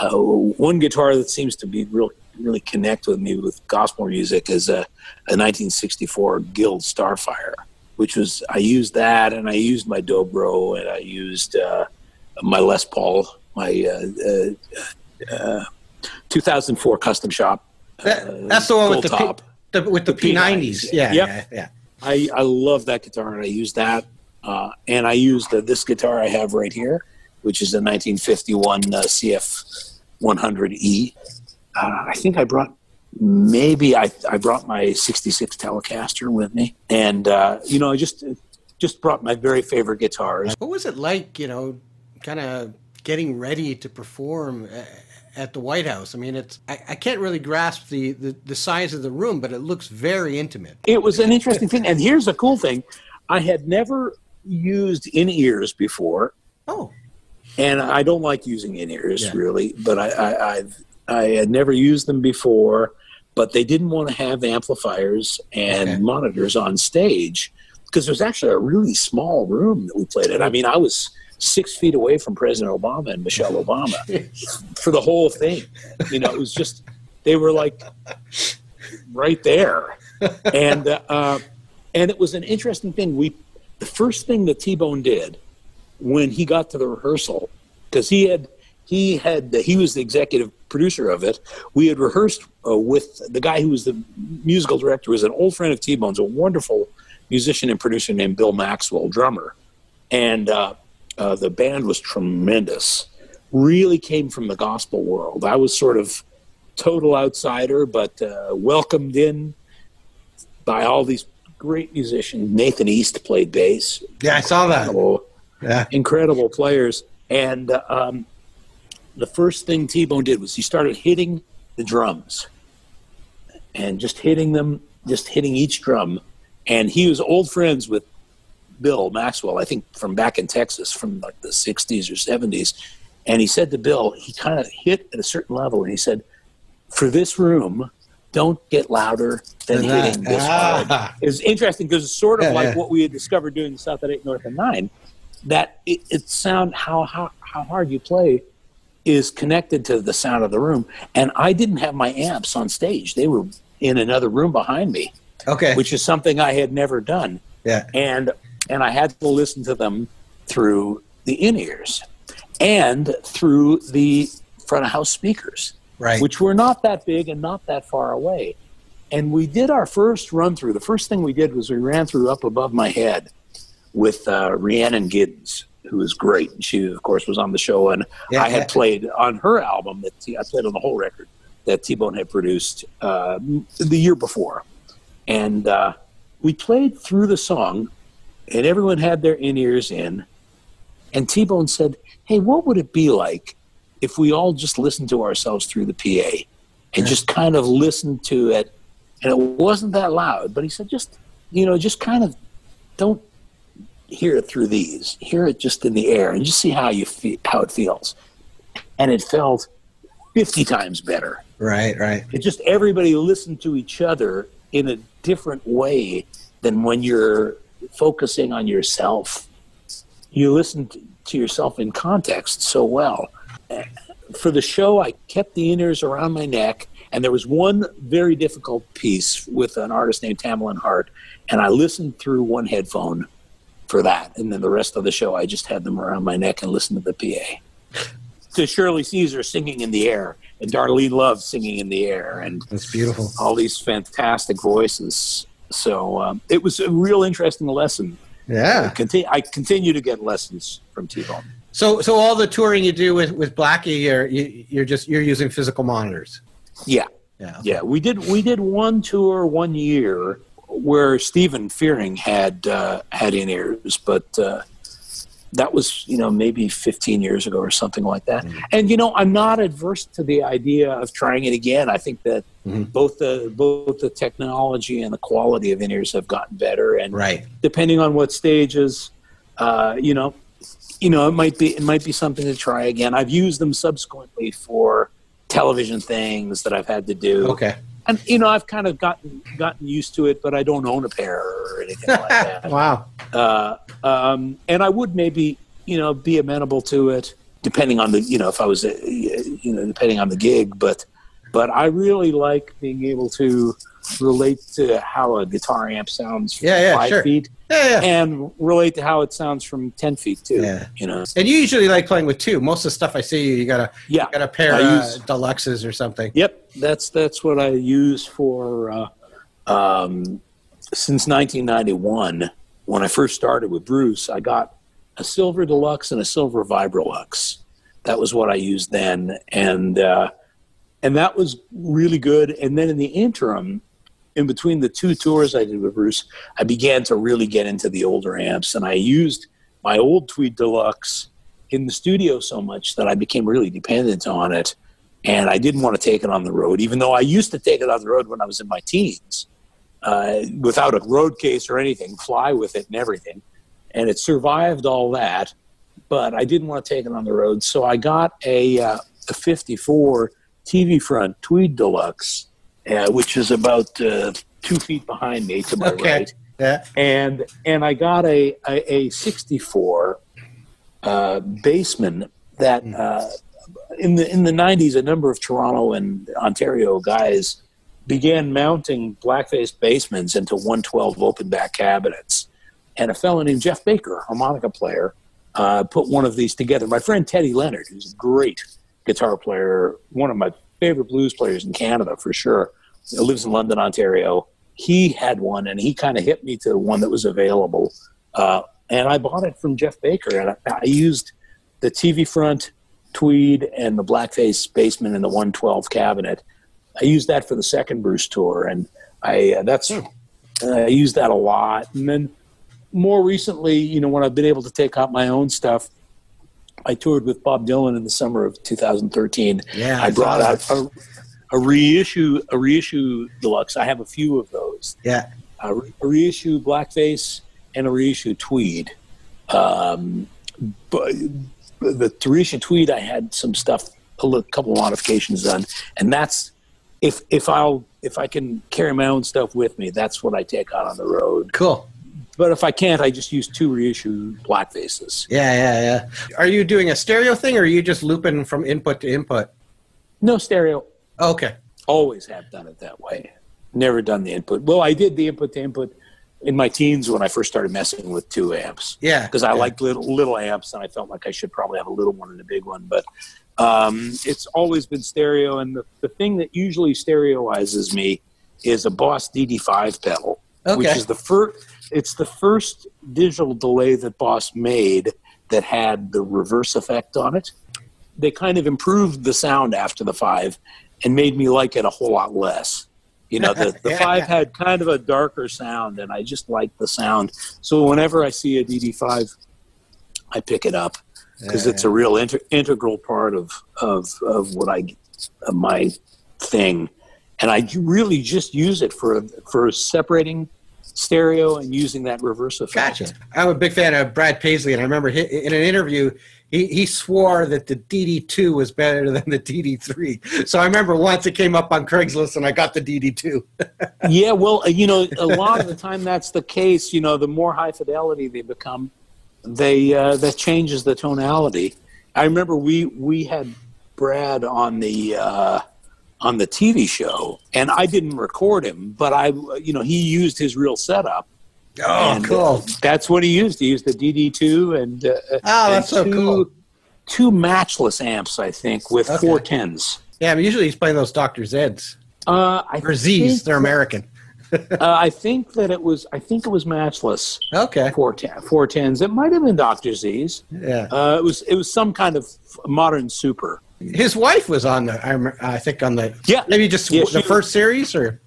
uh, one guitar that seems to be real really connect with me with gospel music is a, a 1964 Guild Starfire, which was I used that and I used my Dobro and I used uh, my Les Paul, my uh, uh, uh, 2004 Custom Shop. That, that's the one with the, P, the with the, The P90s. P90s. Yeah, Yep. yeah, yeah. I, I love that guitar and I use that. Uh, and I used uh, this guitar I have right here, which is a 1951 uh, CF 100E. Uh, I think I brought maybe I, I brought my 66 Telecaster with me. And, uh, you know, I just just brought my very favorite guitars. What was it like, you know, kind of getting ready to perform uh, at the White House? I mean, it's I, I can't really grasp the, the, the size of the room, but it looks very intimate. It was an interesting thing. And here's a cool thing I had never used in ears before. Oh, and I don't like using in ears Yeah. really, but I, I I've I had never used them before, but they didn't want to have amplifiers and Okay. monitors on stage because there's actually a really small room that we played in. I mean, I was six feet away from President Obama and Michelle Obama for the whole thing. You know, it was just they were like right there, and uh, uh, and it was an interesting thing. We the first thing that T Bone did when he got to the rehearsal because he had he had he was the executive producer of it. We had rehearsed uh, with the guy who was the musical director was an old friend of T Bone's, a wonderful musician and producer named Bill Maxwell, drummer, and uh, uh, the band was tremendous. Really came from the gospel world. I was sort of total outsider, but uh, welcomed in by all these great musician. Nathan East played bass. Yeah, I saw that. Incredible, Yeah. incredible players. And uh, um, the first thing T Bone did was he started hitting the drums and just hitting them, just hitting each drum. And he was old friends with Bill Maxwell, I think from back in Texas from like the 60s or 70s. And he said to Bill, he kind of hit at a certain level and he said, for this room, don't get louder than hitting this hard. Ah. It's interesting because it's sort of Yeah, like yeah. what we had discovered doing the South at 8 North at 9 that it, it sound how, how how hard you play is connected to the sound of the room and i didn't have my amps on stage they were in another room behind me Okay. which is something i had never done yeah. and and i had to listen to them through the in-ears and through the front of house speakers Right. which were not that big and not that far away. And we did our first run through. The first thing we did was we ran through up above my head with uh, Rhiannon Giddens, who was great. And she, of course, was on the show. And Yeah, I had yeah. played on her album that T- I played on the whole record that T Bone had produced uh, the year before. And uh, we played through the song, and everyone had their in ears in. And T Bone said, Hey, what would it be like if we all just listened to ourselves through the PA and just kind of listened to it? And it wasn't that loud, but he said, just, you know, just kind of don't hear it through these. Hear it just in the air and just see how you feel, how it feels. And it felt 50 times better Right. Right. it just everybody listened to each other in a different way than when you're focusing on yourself you listen to- to yourself in context so well for the show i kept the inners around my neck and there was one very difficult piece with an artist named Tamerlan Hart, and I listened through one headphone for that, and then the rest of the show I just had them around my neck and listened to the PA. To Shirley Caesar singing in the air, and Darlene Love singing in the air, and That's beautiful. all these fantastic voices. So um, it was a real interesting lesson. Yeah. Conti- I continue to get lessons from T-Bone. So, so all the touring you do with with Blackie, you're you, you're just you're using physical monitors. Yeah, Yeah. yeah. We did we did one tour one year where Stephen Fearing had uh, had in ears, but uh, that was you know maybe 15 years ago or something like that. And you know I'm not adverse to the idea of trying it again. I think that Mhm. both the both the technology and the quality of in ears have gotten better, and Right. depending on what stages, uh, you know, you know, it might be it might be something to try again. I've used them subsequently for television things that I've had to do, Okay. and you know, I've kind of gotten gotten used to it, but I don't own a pair or anything like that. wow. Uh, um, and I would maybe you know be amenable to it, depending on the you know if I was uh, you know depending on the gig, but but I really like being able to relate to how a guitar amp sounds from Yeah, yeah, five sure. feet Yeah. Yeah. and relate to how it sounds from 10 feet too Yeah. you know And you usually like playing with two. Most of the stuff I see you, you gotta yeah you gotta pair I uh, use- deluxes or something. yep that's that's what i use for uh, um, since 1991 when i first started with bruce i got a silver deluxe and a silver vibrolux that was what i used then and uh, and that was really good and then in the interim in between the two tours i did with bruce i began to really get into the older amps and i used my old tweed deluxe in the studio so much that i became really dependent on it and I didn't want to take it on the road, even though I used to take it on the road when I was in my teens, uh, without a road case or anything, fly with it and everything, and it survived all that. But I didn't want to take it on the road, so I got a, uh, a '54 TV front Tweed Deluxe, uh, which is about uh, two feet behind me to my Okay. right Yeah. and and I got a a, a 64 uh, Bassman that uh, in the in the 90s a number of Toronto and Ontario guys began mounting blackface Bassmans into 112 open back cabinets and a fellow named Jeff Baker harmonica player uh, put one of these together my friend Teddy Leonard who's a great guitar player one of my favorite blues players in Canada for sure lives in London Ontario he had one and he kind of hit me to the one that was available. Uh, and I bought it from Jeff Baker and I, I used the TV front tweed and the blackface Bassman in the 112 cabinet. I used that for the second Bruce tour and I, uh, that's, uh, I used that a lot. And then more recently, you know, when I've been able to take out my own stuff, I toured with Bob Dylan in the summer of 2013. Yeah, I I brought out a, a reissue, a reissue deluxe. I have a few of those. Yeah. A, re- a reissue blackface and a reissue tweed. Um, but the reissue tweed, I had some stuff, a li- couple modifications done, and that's if if I'll if I can carry my own stuff with me, that's what I take out on the road. Cool. But if I can't, I just use two reissue blackfaces. Yeah, yeah, yeah. Are you doing a stereo thing or are you just looping from input to input? No stereo. Okay. Always have done it that way. Never done the input. Well, I did the input to input in my teens when I first started messing with two amps. Yeah. because I yeah. like little little amps, and I felt like I should probably have a little one and a big one. But um, it's always been stereo, and the, the thing that usually stereoizes me is a Boss DD5 pedal, which is the first. It's the first digital delay that Boss made that had the reverse effect on it. They kind of improved the sound after the five, and made me like it a whole lot less. You know, the, the Yeah, five yeah. had kind of a darker sound, and I just like the sound. So whenever I see a DD5, I pick it up because Yeah, it's a real inter- integral part of, of of what I of my thing, and I really just use it for for separating stereo and using that reverse effect. Gotcha. I'm a big fan of Brad Paisley, and I remember hi in an interview, he, he swore that the DD2 was better than the DD3. So I remember once it came up on Craigslist, and I got the DD2. yeah, well, uh, you know, a lot of the time that's the case. You know, the more high fidelity they become, they uh, that changes the tonality. I remember we we had Brad on the uh, on the TV show, and I didn't record him, but I, you know, he used his real setup. Oh, And, uh, cool. that's what he used. He used the DD2 and uh, Oh, that's and so two, cool. Two matchless amps, I think, with Okay. four tens. Yeah, but usually he's playing those Dr. Zeds. Uh, I Or Z's. They're American. uh, I think that it was. I think it was matchless. Okay. Four ten, four tens. It might have been Doctor Z's. Yeah. Uh, it was. It was some kind of modern super. His wife was on the, I, remember, I think, on the, Yeah. maybe just Yeah, the first series, or?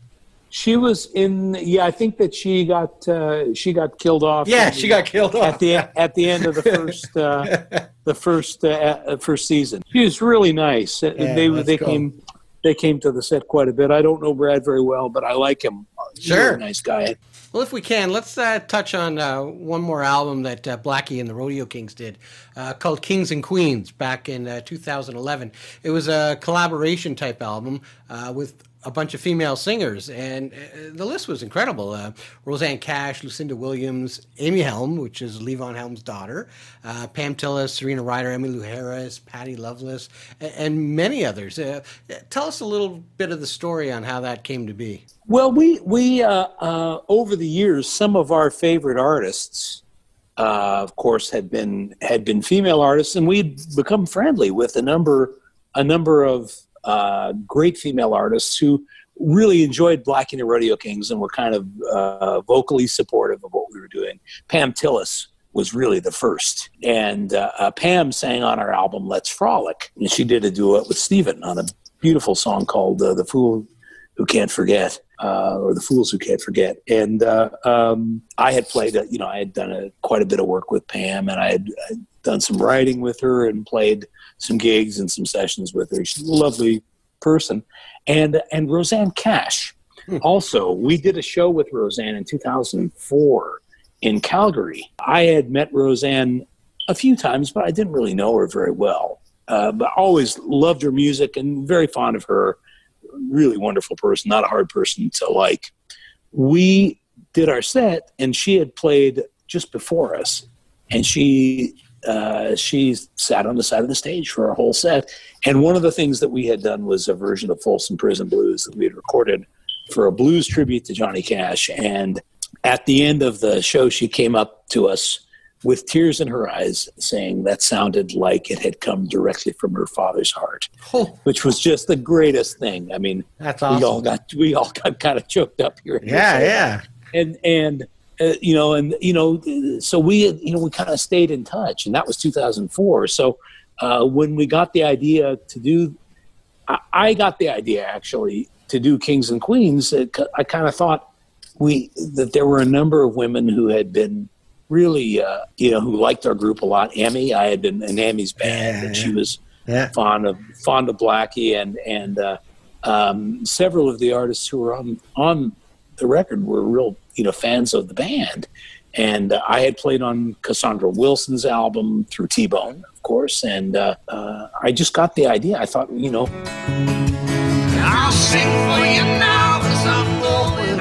She was in. Yeah, I think that she got. Uh, she got killed off. Yeah, she the- got killed off. at the at the end of the first uh, the first uh, uh, first season. She was really nice. Uh, Yeah, they they cool. came they came to the set quite a bit. I don't know Brad very well, but I like him. He's a Sure. nice guy. Well, if we can, let's uh, touch on uh, one more album that uh, Blackie and the Rodeo Kings did uh, called Kings and Queens back in uh, 2011. It was a collaboration type album uh, with a bunch of female singers, and uh, the list was incredible. Uh, Rosanne Cash, Lucinda Williams, Amy Helm, which is Levon Helm's daughter, uh, Pam Tillis, Serena Ryder, Emmylou Harris, Patty Loveless, and, and many others. Uh, tell us a little bit of the story on how that came to be. Well, we we uh, uh, over the years, some of our favorite artists, of course, had been had been female artists, and we'd become friendly with a number a number of uh, great female artists who really enjoyed Black and the Rodeo Kings and were kind of uh, vocally supportive of what we were doing. Pam Tillis was really the first, and uh, uh, Pam sang on our album "Let's Frolic," and she did a duet with Stephen on a beautiful song called uh, "The Fool Who Can't Forget." uh, or the Fools Who Can't Forget. And um, I had played, a, you know, I had done a, quite a bit of work with Pam, and I had, I'd done some writing with her and played some gigs and some sessions with her. She's a lovely person, and and Rosanne Cash. Also, we did a show with Rosanne in 2004 in Calgary. I had met Rosanne a few times, but I didn't really know her very well. Uh, but always loved her music and very fond of her really wonderful person, not a hard person to like. We did our set, and she had played just before us, and she uh, she sat on the side of the stage for our whole set. And one of the things that we had done was a version of Folsom Prison Blues that we had recorded for a blues tribute to Johnny Cash. And at the end of the show, she came up to us with tears in her eyes, saying that sounded like it had come directly from her father's heart Oh, which was just the greatest thing. I mean, that's we all got we all got kind of choked up here. Yeah, yeah. And and uh, you know, and you know, so we you know we kind of stayed in touch, and that was 2004. So uh, when we got the idea to do, I, I got the idea actually to do Kings and Queens. It, I kind of thought, we that there were a number of women who had been really, uh, you know, who liked our group a lot. Emmy, I had been in Emmy's band, Yeah, and she was Yeah. fond of fond of Blackie, and and uh, um, several of the artists who were on on the record were real, you know, fans of the band. And uh, I had played on Cassandra Wilson's album through T Bone, of course, and uh, uh, I just got the idea. I thought, you know, I'll sing for you now as I'm going.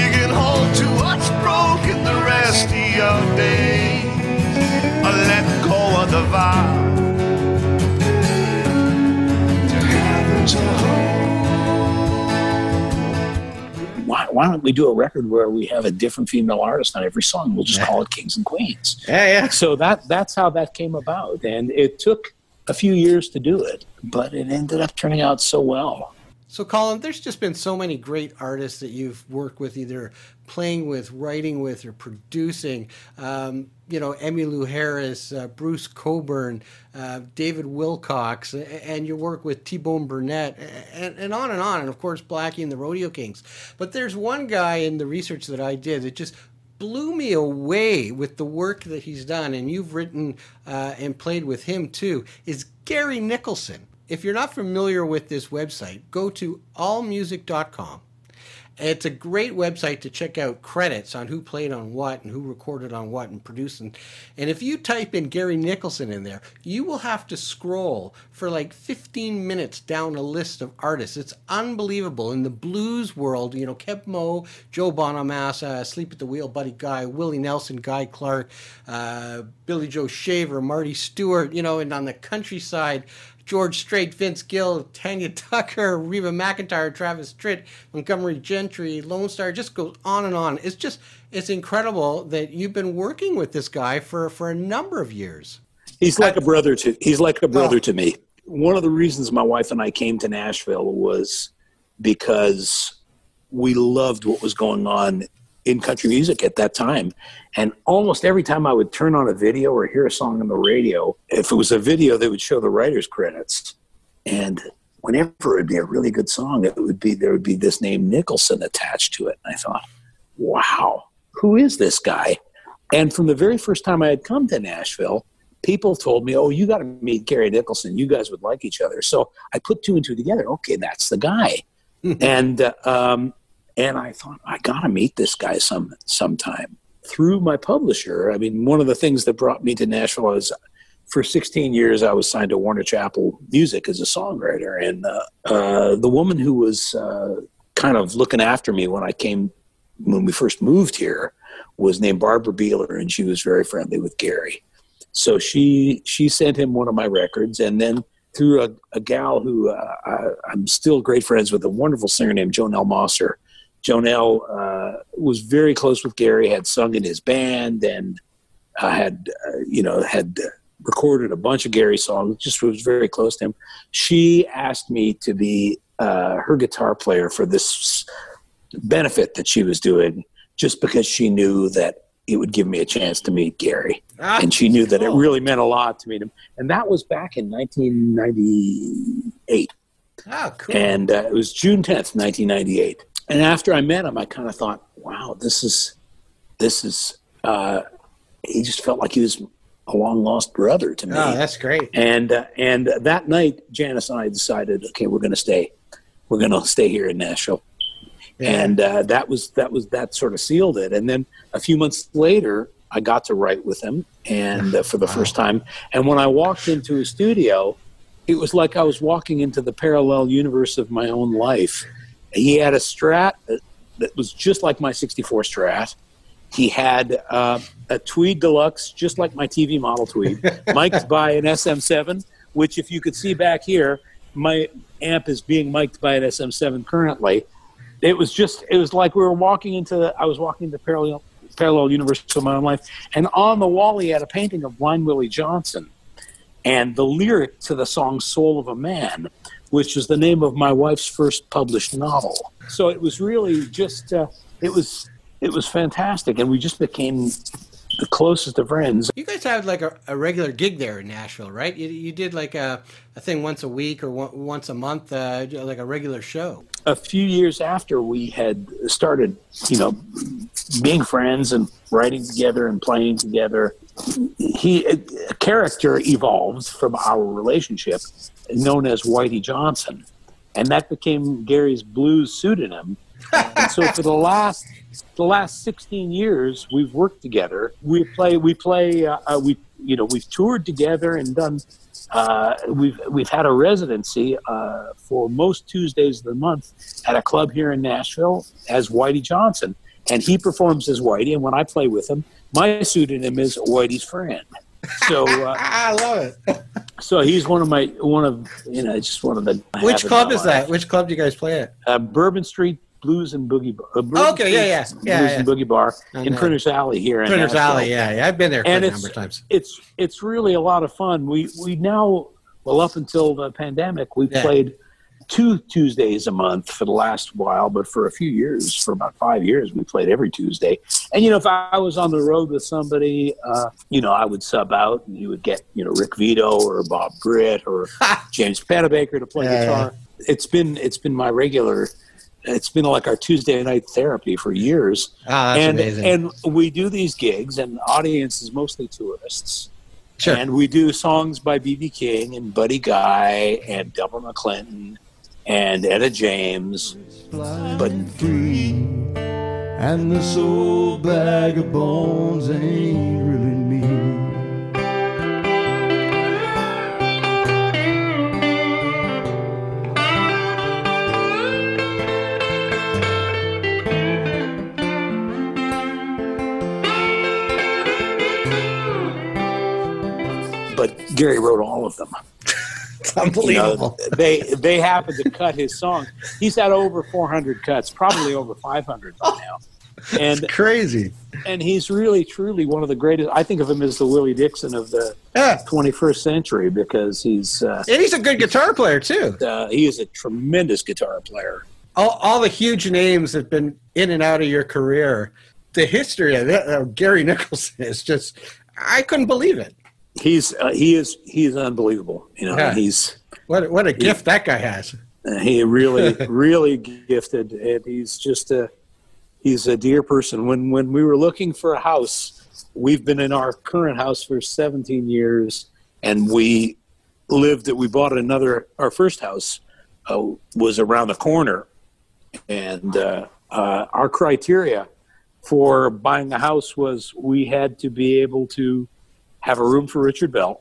You can hold to what's broken the rest of your days. Or let go of the why, don't we do a record where we have a different female artist on every song? We'll just call it Kings and Queens. Yeah, yeah. So that that's how that came about, and it took a few years to do it, but it ended up turning out so well. So, Colin, there's just been so many great artists that you've worked with, either playing with, writing with, or producing. Um, you know, Emmylou Harris, uh, Bruce Cockburn, uh, David Wilcox, and your work with T Bone Burnett, and, and on and on. And of course, Blackie and the Rodeo Kings. But there's one guy in the research that I did that just blew me away with the work that he's done, and you've written uh, and played with him too, is Gary Nicholson. If you're not familiar with this website, go to allmusic.com. It's a great website to check out credits on who played on what and who recorded on what and produced. And, and if you type in Gary Nicholson in there, you will have to scroll for like 15 minutes down a list of artists. It's unbelievable. In the blues world, you know, Keb Mo, Joe Bonamassa, Sleep at the Wheel, Buddy Guy, Willie Nelson, Guy Clark, uh, Billy Joe Shaver, Marty Stuart, you know, and on the countryside, George Strait, Vince Gill, Tanya Tucker, Reba McEntire, Travis Tritt, Montgomery Gentry, Lone Star, just goes on and on. It's just, it's incredible that you've been working with this guy for, for a number of years. He's like a brother to he's like a brother Oh. to me. One of the reasons my wife and I came to Nashville was because we loved what was going on in country music at that time. And almost every time I would turn on a video or hear a song on the radio, if it was a video, they would show the writer's credits. And whenever it would be a really good song, it would be there would be this name Nicholson attached to it. And I thought, wow, who is this guy? And from the very first time I had come to Nashville, people told me, "Oh, you got to meet Gary Nicholson. You guys would like each other." So I put two and two together. Okay, that's the guy. and uh, um, and I thought I got to meet this guy some sometime through my publisher. I mean, one of the things that brought me to Nashville was for 16 years I was signed to Warner Chappell Music as a songwriter, and uh, uh, the woman who was uh, kind of looking after me when I came when we first moved here was named Barbara Beeler, and she was very friendly with Gary. So she she sent him one of my records, and then through a, a gal who uh, I, I'm still great friends with, a wonderful singer named Jonelle Mosser. Jonelle uh, was very close with Gary, had sung in his band, and uh, had uh, you know had recorded a bunch of Gary songs. Just was very close to him. She asked me to be uh, her guitar player for this benefit that she was doing, just because she knew that it would give me a chance to meet Gary Ah, and she knew that it really meant a lot to meet him. And that was back in 1998, Ah, cool. and uh, it was June 10th, 1998. And after I met him, I kind of thought, "Wow, this is this is." Uh, he just felt like he was a long lost brother to me. oh, that's great. And uh, and that night, Janice and I decided, okay, we're going to stay. We're going to stay here in Nashville. And uh, that was that was that sort of sealed it. And then a few months later, I got to write with him, and uh, for the first time. And when I walked into his studio, it was like I was walking into the parallel universe of my own life. He had a Strat that, was just like my '64 Strat. He had uh, a Tweed Deluxe, just like my TV model Tweed, mic'd by an SM7, which, if you could see back here, my amp is being mic'd by an SM7 currently. It was just, it was like we were walking into, the, I was walking into parallel, parallel universe of my own life. And on the wall, he had a painting of Blind Willie Johnson and the lyric to the song Soul of a Man, which is the name of my wife's first published novel. So it was really just, uh, it was, it was fantastic. And we just became the closest of friends. You guys had like a, a regular gig there in Nashville, right? You, you did like a, a thing once a week or one, once a month, uh, like a regular show. A few years after we had started, you know, being friends and writing together and playing together, he a character evolved from our relationship, known as Whitey Johnson, and that became Gary's blues pseudonym. and so for the last the last 16 years we've worked together we play we play uh, uh, we you know we've toured together and done uh, we've we've had a residency uh, for most Tuesdays of the month at a club here in Nashville as Whitey Johnson, and he performs as Whitey. And when I play with him, my pseudonym is Whitey's friend. So uh, I love it. so he's one of my one of you know just one of the Which club is life. that? Which club do you guys play at? Uh, Bourbon Street Blues and Boogie. Bar- Uh, Bourbon Okay, yeah, yeah. Yeah, Blues yeah. and Boogie Bar in. Printers Alley here in Printers Alley. Yeah, yeah. I've been there quite And a number of times. it's it's really a lot of fun. We we now well up until the pandemic we Yeah. played two Tuesdays a month for the last while, but for a few years, for about five years, we played every Tuesday. And you know, if I was on the road with somebody, uh, you know, I would sub out, and you would get you know Rick Vito or Bob Britt or James Panabaker to play Yeah, guitar. It's been it's been my regular. It's been like our Tuesday night therapy for years Oh, that's and amazing. and we do these gigs, and the audience is mostly tourists. Sure. And we do songs by B.B. King and Buddy Guy and Delbert McClinton and Etta James. But free, and this old bag of bones ain't really but Gary wrote all of them. it's You know, unbelievable. they they happened to cut his song. He's had over 400 cuts, probably over 500 by now. And Crazy. and he's really truly one of the greatest. I think of him as the Willie Dixon of the Yeah. 21st century because he's uh, And he's a good guitar player too. uh, he is a tremendous guitar player. All, all the huge names that have been in and out of your career, the history of that, of Gary Nicholson is just, I couldn't believe it. He's uh, he is he is unbelievable. You know, Yeah. he's What what a gift that guy has. uh, he really really gifted, and he's just a he's a dear person. When when we were looking for a house, we've been in our current house for 17 years, and we lived. That we bought another. Our first house uh, was around the corner, and uh, uh, our criteria for buying a house was we had to be able to have a room for Richard Bell.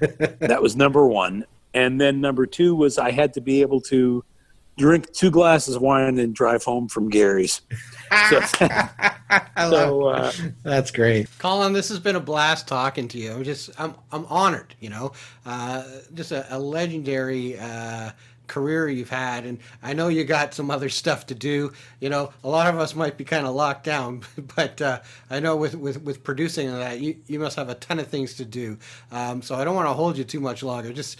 that was number one. And then number two was I had to be able to drink two glasses of wine and drive home from Gary's. So, I love so uh, That's great, Colin. This has been a blast talking to you. I'm just, I'm, I'm honored. You know, uh, just a, a legendary uh, career you've had, and I know you got some other stuff to do. You know, a lot of us might be kind of locked down, but uh, I know with, with, with producing and that, you, you must have a ton of things to do. Um, so I don't want to hold you too much longer. Just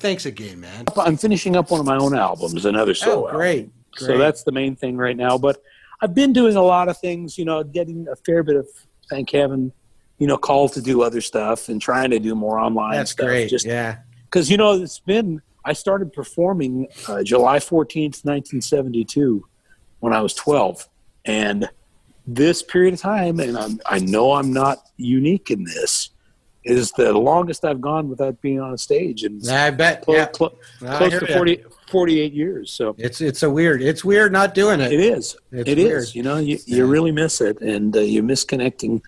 thanks again, man. I'm finishing up one of my own albums, another solo. Oh, great, album. So that's the main thing right now. But I've been doing a lot of things, you know, getting a fair bit of, thank heaven, you know, called to do other stuff and trying to do more online That's stuff. great. Just yeah. because you know it's been i started performing uh, july 14th 1972 when i was 12 and this period of time and I'm, i know i'm not unique in this is the longest i've gone without being on a stage and I bet. clo- Yeah. clo- I close to 40, 48 years so It's it's a weird. It's weird not doing it. it is It's It is. weird. you know you, you really miss it and uh, you miss connecting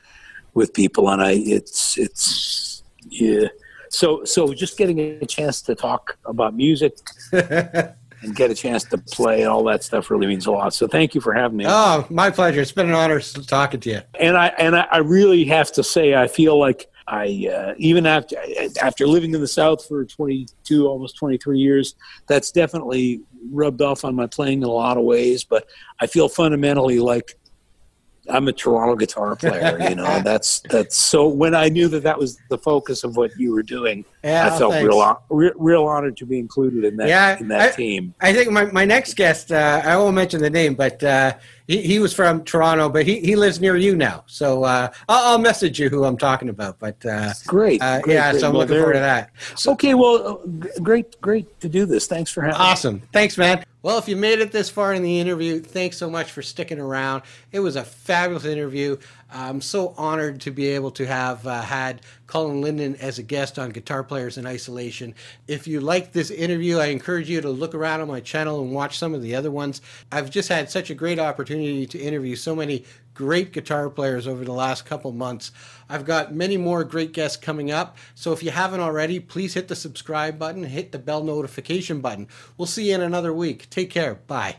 with people and i it's it's yeah so so just getting a chance to talk about music and get a chance to play all that stuff really means a lot so thank you for having me Oh, my pleasure. It's been an honor talking to you. and i and I, I really have to say i feel like i uh, even after after living in the south for 22 almost 23 years that's definitely rubbed off on my playing in a lot of ways but i feel fundamentally like i'm a toronto guitar player you know that's that's so when i knew that that was the focus of what you were doing Yeah, i felt thanks. real real honored to be included in that Yeah, in that I- team I think my, my next guest, uh, I won't mention the name, but uh, he, he was from Toronto, but he, he lives near you now. So uh, I'll, I'll message you who I'm talking about. But uh, Great, uh, great, yeah, great. so I'm Well, looking forward to that. So Okay, well, uh, great, great to do this. Thanks for having me. awesome, thanks, man. Well, if you made it this far in the interview, thanks so much for sticking around. It was a fabulous interview. I'm so honored to be able to have uh, had Colin Linden as a guest on Guitar Players in Isolation. If you liked this interview, I encourage you to look around on my channel and watch some of the other ones. I've just had such a great opportunity to interview so many great guitar players over the last couple months. I've got many more great guests coming up. So if you haven't already, please hit the subscribe button, hit the bell notification button. We'll see you in another week. Take care. Bye.